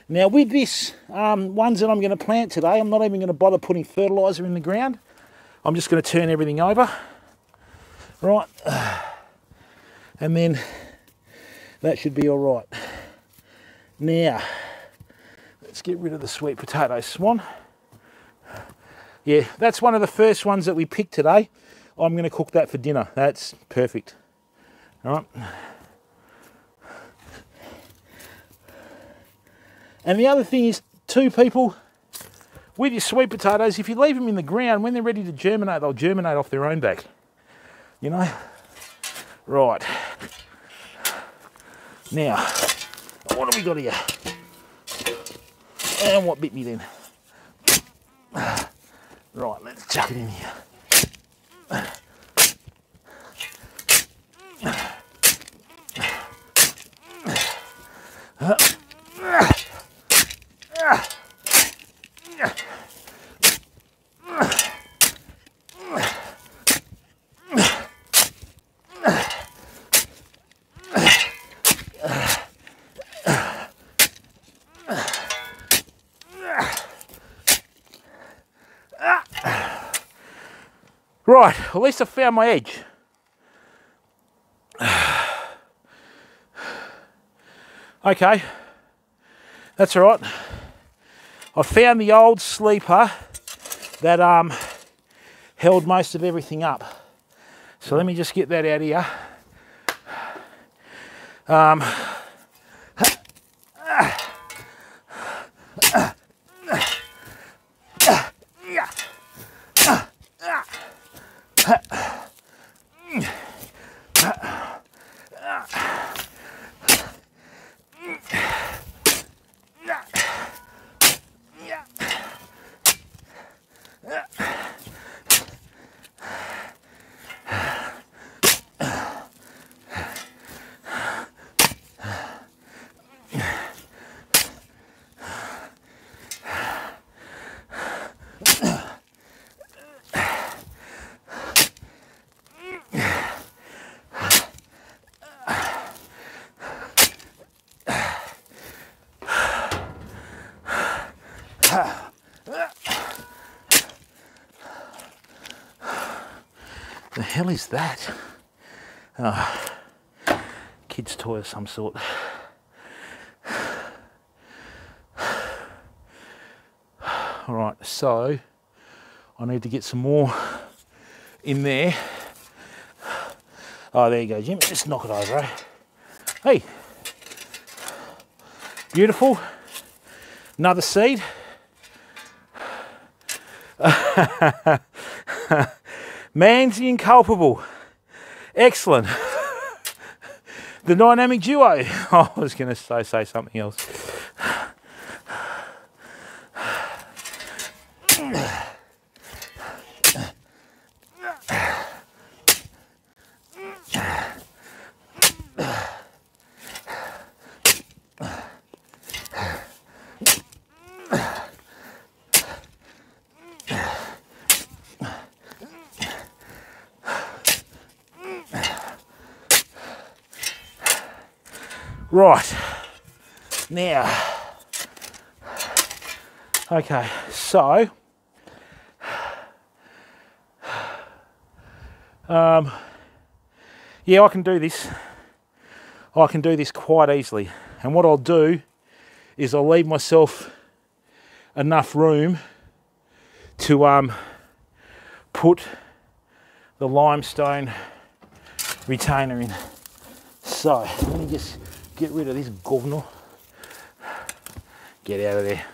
now with this um, ones that I'm going to plant today, I'm not even going to bother putting fertiliser in the ground. I'm just going to turn everything over. Right, *sighs* and then that should be all right. Now, let's get rid of the sweet potato swan. Yeah, that's one of the first ones that we picked today. I'm going to cook that for dinner. That's perfect. All right. And the other thing is, two people, with your sweet potatoes, if you leave them in the ground, when they're ready to germinate, they'll germinate off their own back. You know? Right. Now, what have we got here? And what bit me then? Right, let's chuck it in here. Uh, Right, at least I found my edge. *sighs* okay, that's all right. I found the old sleeper that um, held most of everything up. So let me just get that out here. *sighs* Um, hell is that? Oh, kid's toy of some sort. All right, so I need to get some more in there. Oh, there you go, Jim. Just knock it over, eh? Hey, beautiful. Another seed. *laughs* Man's the incalpable. Excellent. *laughs* the dynamic duo. *laughs* I was going to say, say something else. Right, now, okay, so, um, yeah, I can do this. I can do this quite easily. And what I'll do is I'll leave myself enough room to um, put the limestone retainer in. So let me just get rid of this governor. Get out of there.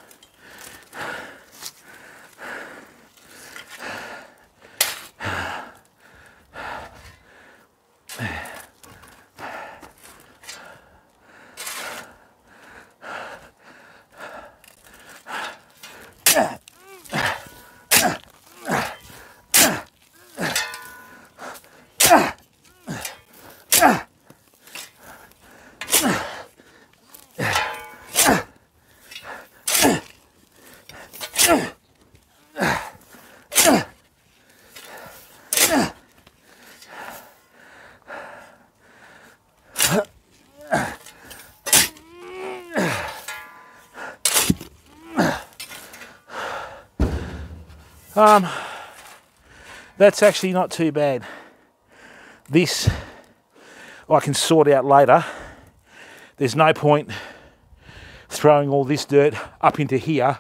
Um, that's actually not too bad. This I can sort out later. There's no point throwing all this dirt up into here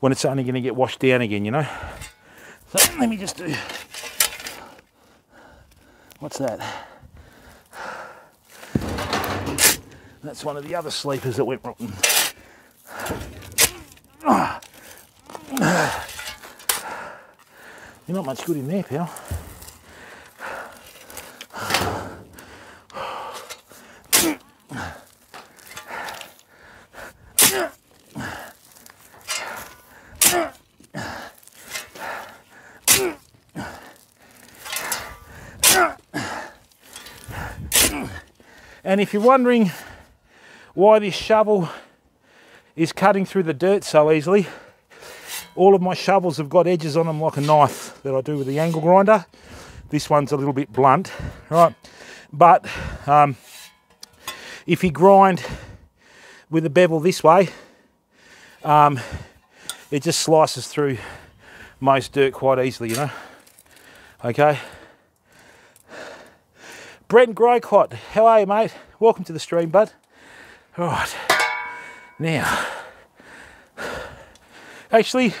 when it's only going to get washed down again, you know. So *clears throat* let me just do. What's that? That's one of the other sleepers that went rotten. *clears throat* You're not much good in there, pal. And if you're wondering why this shovel is cutting through the dirt so easily, all of my shovels have got edges on them like a knife that I do with the angle grinder. This one's a little bit blunt, right? But um, if you grind with a bevel this way, um, it just slices through most dirt quite easily, you know? Okay. Brent Growcott, how are you, mate? Welcome to the stream, bud. All right. Now, *sighs* Actually,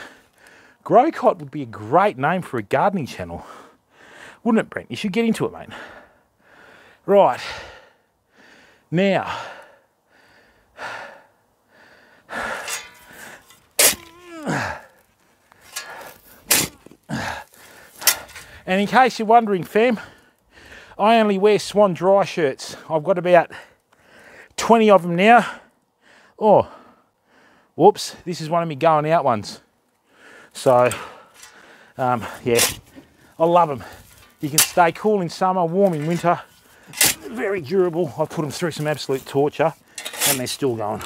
Growcott would be a great name for a gardening channel. Wouldn't it, Brent? You should get into it, mate. Right. Now, and in case you're wondering, fam, I only wear Swanndri shirts. I've got about 20 of them now. Oh, Whoops, this is one of my going out ones. So, um, yeah, I love them. You can stay cool in summer, warm in winter. Very durable. I've put them through some absolute torture and they're still going.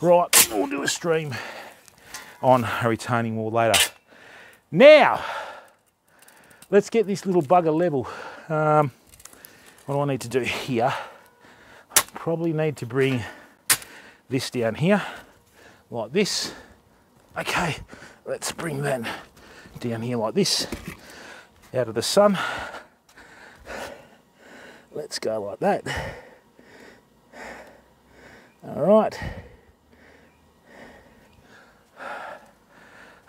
Right, we'll do a stream on a retaining wall later. Now, let's get this little bugger level. Um, what do I need to do here? probably need to bring this down here like this. Okay, let's bring that down here like this, out of the sun. Let's go like that. All right.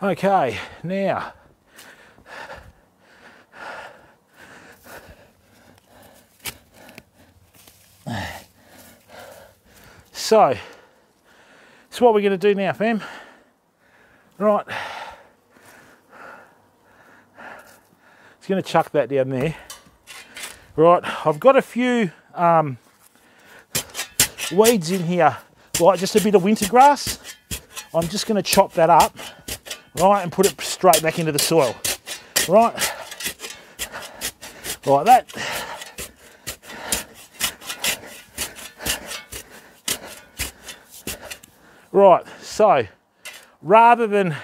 Okay, now So, that's what we're going to do now, fam. Right. It's going to chuck that down there. Right, I've got a few um, weeds in here, like just a bit of winter grass. I'm just going to chop that up, right, and put it straight back into the soil. Right, like that. Right, so rather than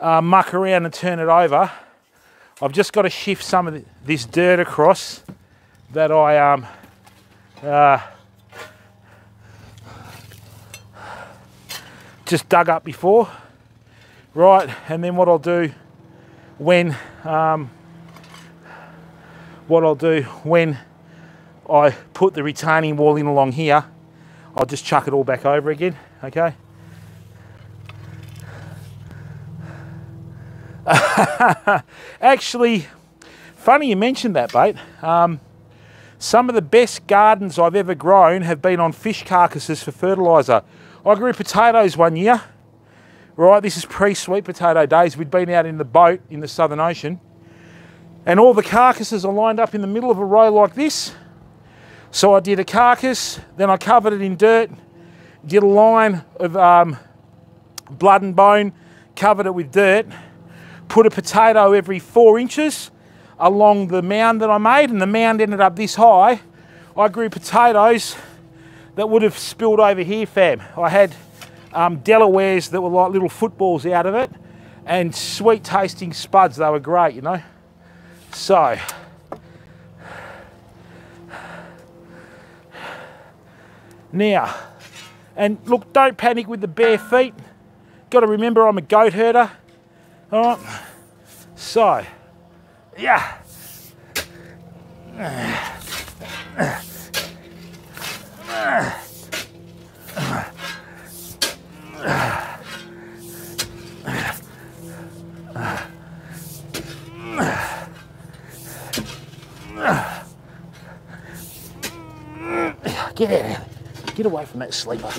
uh, muck around and turn it over, I've just got to shift some of this dirt across that I um, uh, just dug up before. Right, and then what I'll do when um, what I'll do when I put the retaining wall in along here, I'll just chuck it all back over again, okay? *laughs* Actually, funny you mentioned that, bait. Um, some of the best gardens I've ever grown have been on fish carcasses for fertiliser. I grew potatoes one year, right? This is pre-sweet potato days. We'd been out in the boat in the Southern Ocean and all the carcasses are lined up in the middle of a row like this. So I did a carcass, then I covered it in dirt, did a line of um, blood and bone, covered it with dirt, put a potato every four inches along the mound that I made, and the mound ended up this high. I grew potatoes that would have spilled over here, fam. I had um, Delawares that were like little footballs out of it, and sweet tasting spuds. They were great, you know. So, now, and look, don't panic with the bare feet. Got to remember I'm a goat herder. All right. So, yeah. Get here. Get away from that sleeper.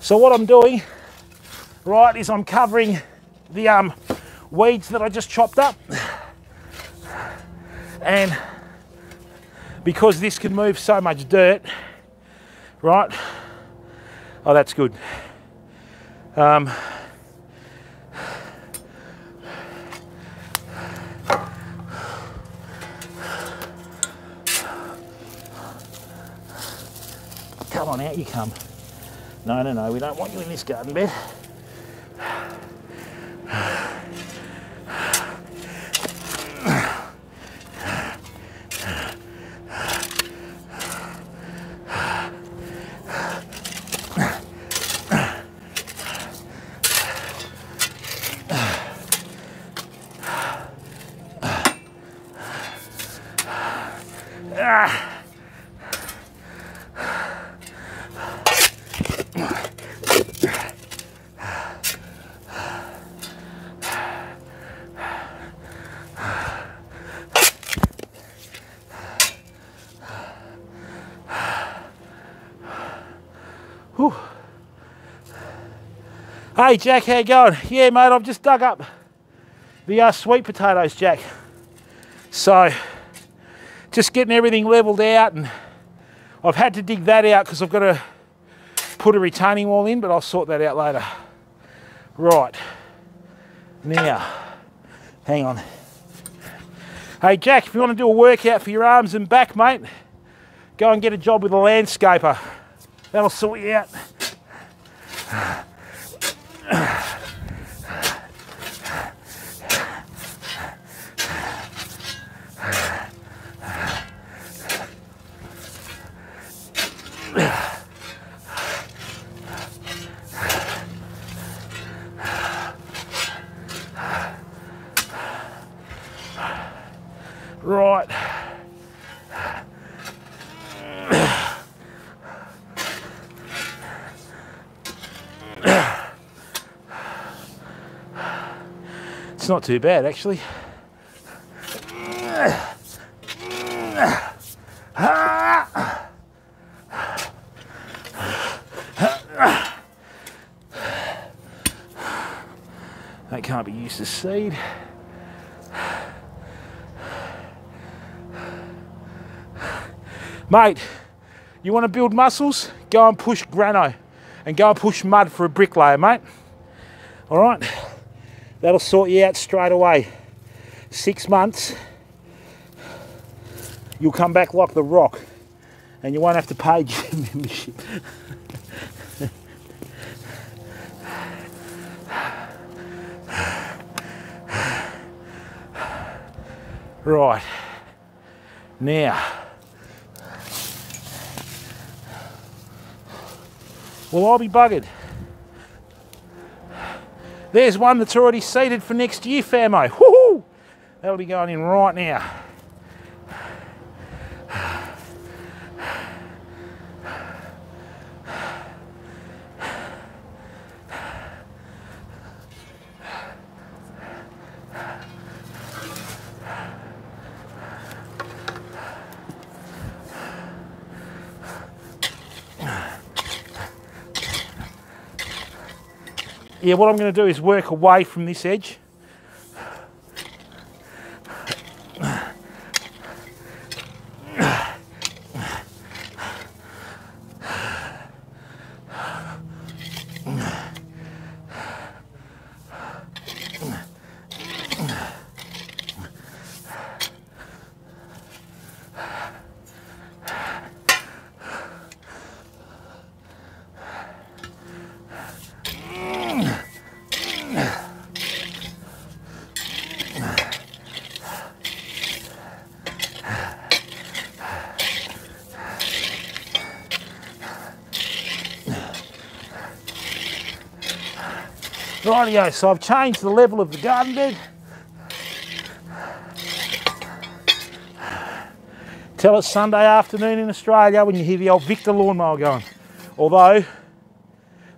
So what I'm doing, right, is I'm covering the um, weeds that I just chopped up. And because this can move so much dirt, right? Oh, that's good. Um, on out you come. No, no, no, we don't want you in this garden bed. Hey Jack, how you going? Yeah mate, I've just dug up the uh, sweet potatoes, Jack. So, just getting everything leveled out and I've had to dig that out because I've got to put a retaining wall in, but I'll sort that out later. Right, now, hang on. Hey Jack, if you want to do a workout for your arms and back, mate, go and get a job with a landscaper. That'll sort you out. Right. It's not too bad actually. That can't be used as seed. Mate, you want to build muscles? Go and push grano and go and push mud for a bricklayer, mate. All right, that'll sort you out straight away. Six months, you'll come back like the rock. and you won't have to pay *laughs* gym membership. right, now, well I'll be buggered. There's one that's already seated for next year, famo. Eh? Woohoo! That'll be going in right now. Yeah, what I'm going to do is work away from this edge. Rightio, so I've changed the level of the garden bed. Tell it's Sunday afternoon in Australia when you hear the old Victa lawnmower going. Although,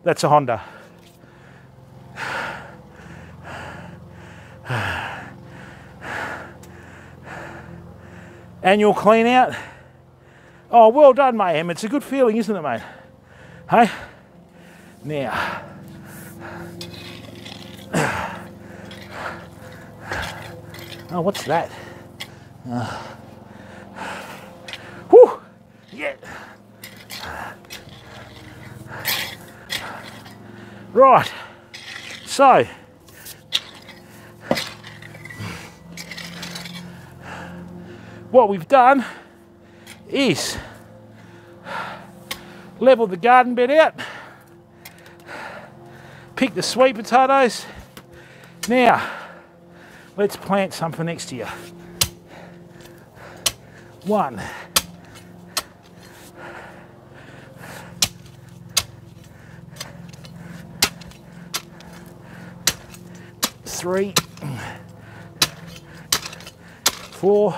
that's a Honda. Annual clean out. Oh, well done, mate. It's a good feeling, isn't it, mate? Hey? Now, Oh, what's that? Uh, whew, yeah. Right, so what we've done is level the garden bed out, pick the sweet potatoes. Now, Let's plant some for next year. One. Three. Four.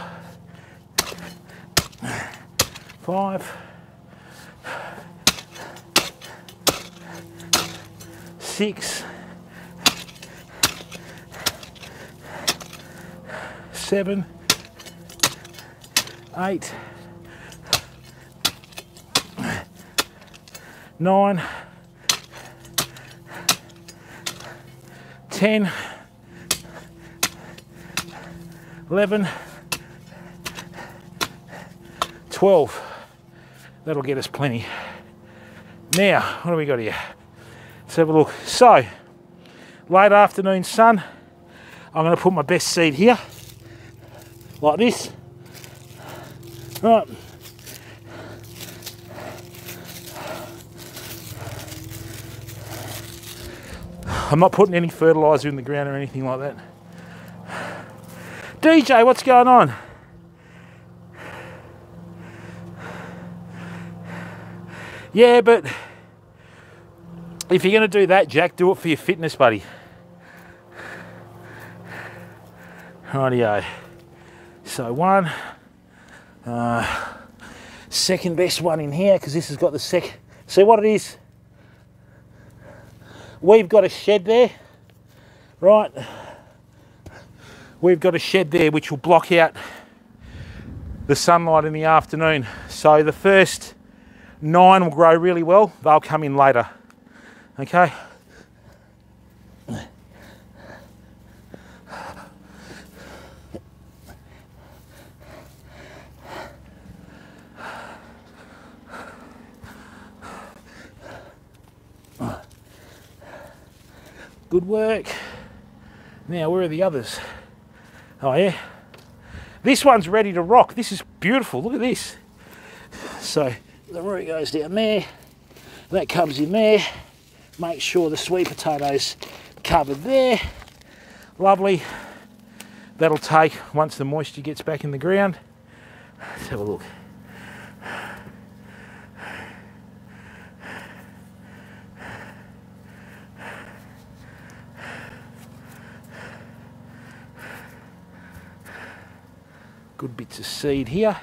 Five. Six. Seven, eight, nine, ten, eleven, twelve. That'll get us plenty. Now, what do we got here? Let's have a look. So, late afternoon sun. I'm going to put my best seed here like this. Right. I'm not putting any fertiliser in the ground or anything like that. DJ, what's going on? Yeah, but if you're going to do that, Jack, do it for your fitness, buddy. Rightio. So one, uh, second best one in here because this has got the sec. See what it is? We've got a shed there, right? We've got a shed there which will block out the sunlight in the afternoon. So the first nine will grow really well. They'll come in later. Okay. Good work. Now, where are the others? Oh, yeah. This one's ready to rock. This is beautiful. Look at this. So the root goes down there, that comes in there, make sure the sweet potatoes covered there. Lovely. That'll take once the moisture gets back in the ground. Let's have a look. Good bits of seed here.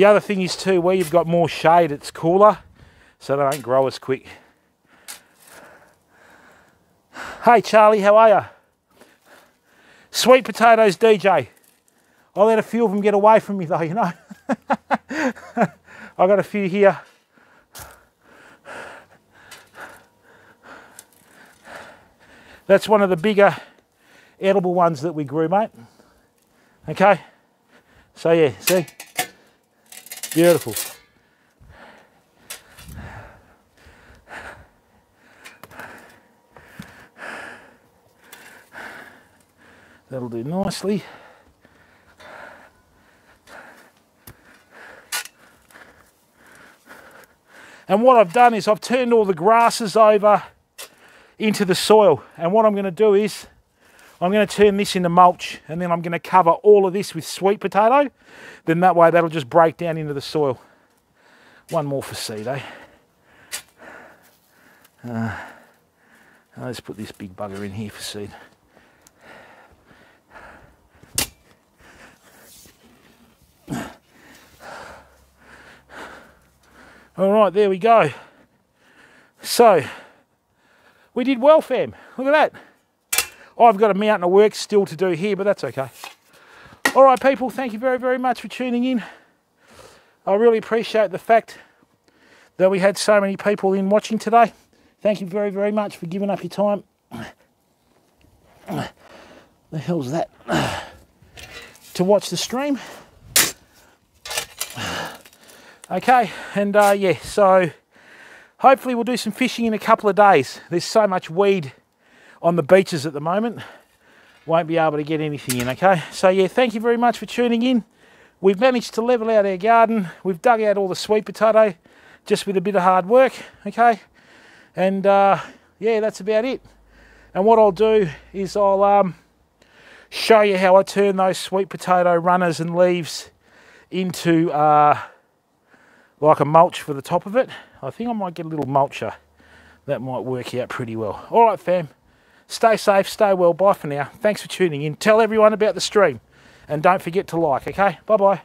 The other thing is too, where you've got more shade, it's cooler, so they don't grow as quick. Hey Charlie, how are you? Sweet potatoes DJ. I let a few of them get away from me though, you know. *laughs* I got a few here. That's one of the bigger edible ones that we grew, mate. Okay. So yeah, see? Beautiful. That'll do nicely. And what I've done is I've turned all the grasses over into the soil. And what I'm going to do is I'm going to turn this into mulch and then I'm going to cover all of this with sweet potato then that way that'll just break down into the soil. One more for seed, eh? Uh, let's put this big bugger in here for seed. All right, there we go. So, we did well, fam. Look at that. I've got a mountain of work still to do here, but that's okay. All right, people, thank you very, very much for tuning in. I really appreciate the fact that we had so many people in watching today. Thank you very, very much for giving up your time. The hell's that? To watch the stream. Okay, and uh, yeah, so hopefully we'll do some fishing in a couple of days. There's so much weed on the beaches at the moment won't be able to get anything in, okay? So yeah, thank you very much for tuning in. We've managed to level out our garden. We've dug out all the sweet potato just with a bit of hard work, okay? And uh, yeah, that's about it. And what I'll do is I'll um, show you how I turn those sweet potato runners and leaves into uh, like a mulch for the top of it. I think I might get a little mulcher. That might work out pretty well. All right, fam. Stay safe, stay well. Bye for now. Thanks for tuning in. Tell everyone about the stream. And don't forget to like, okay? Bye-bye.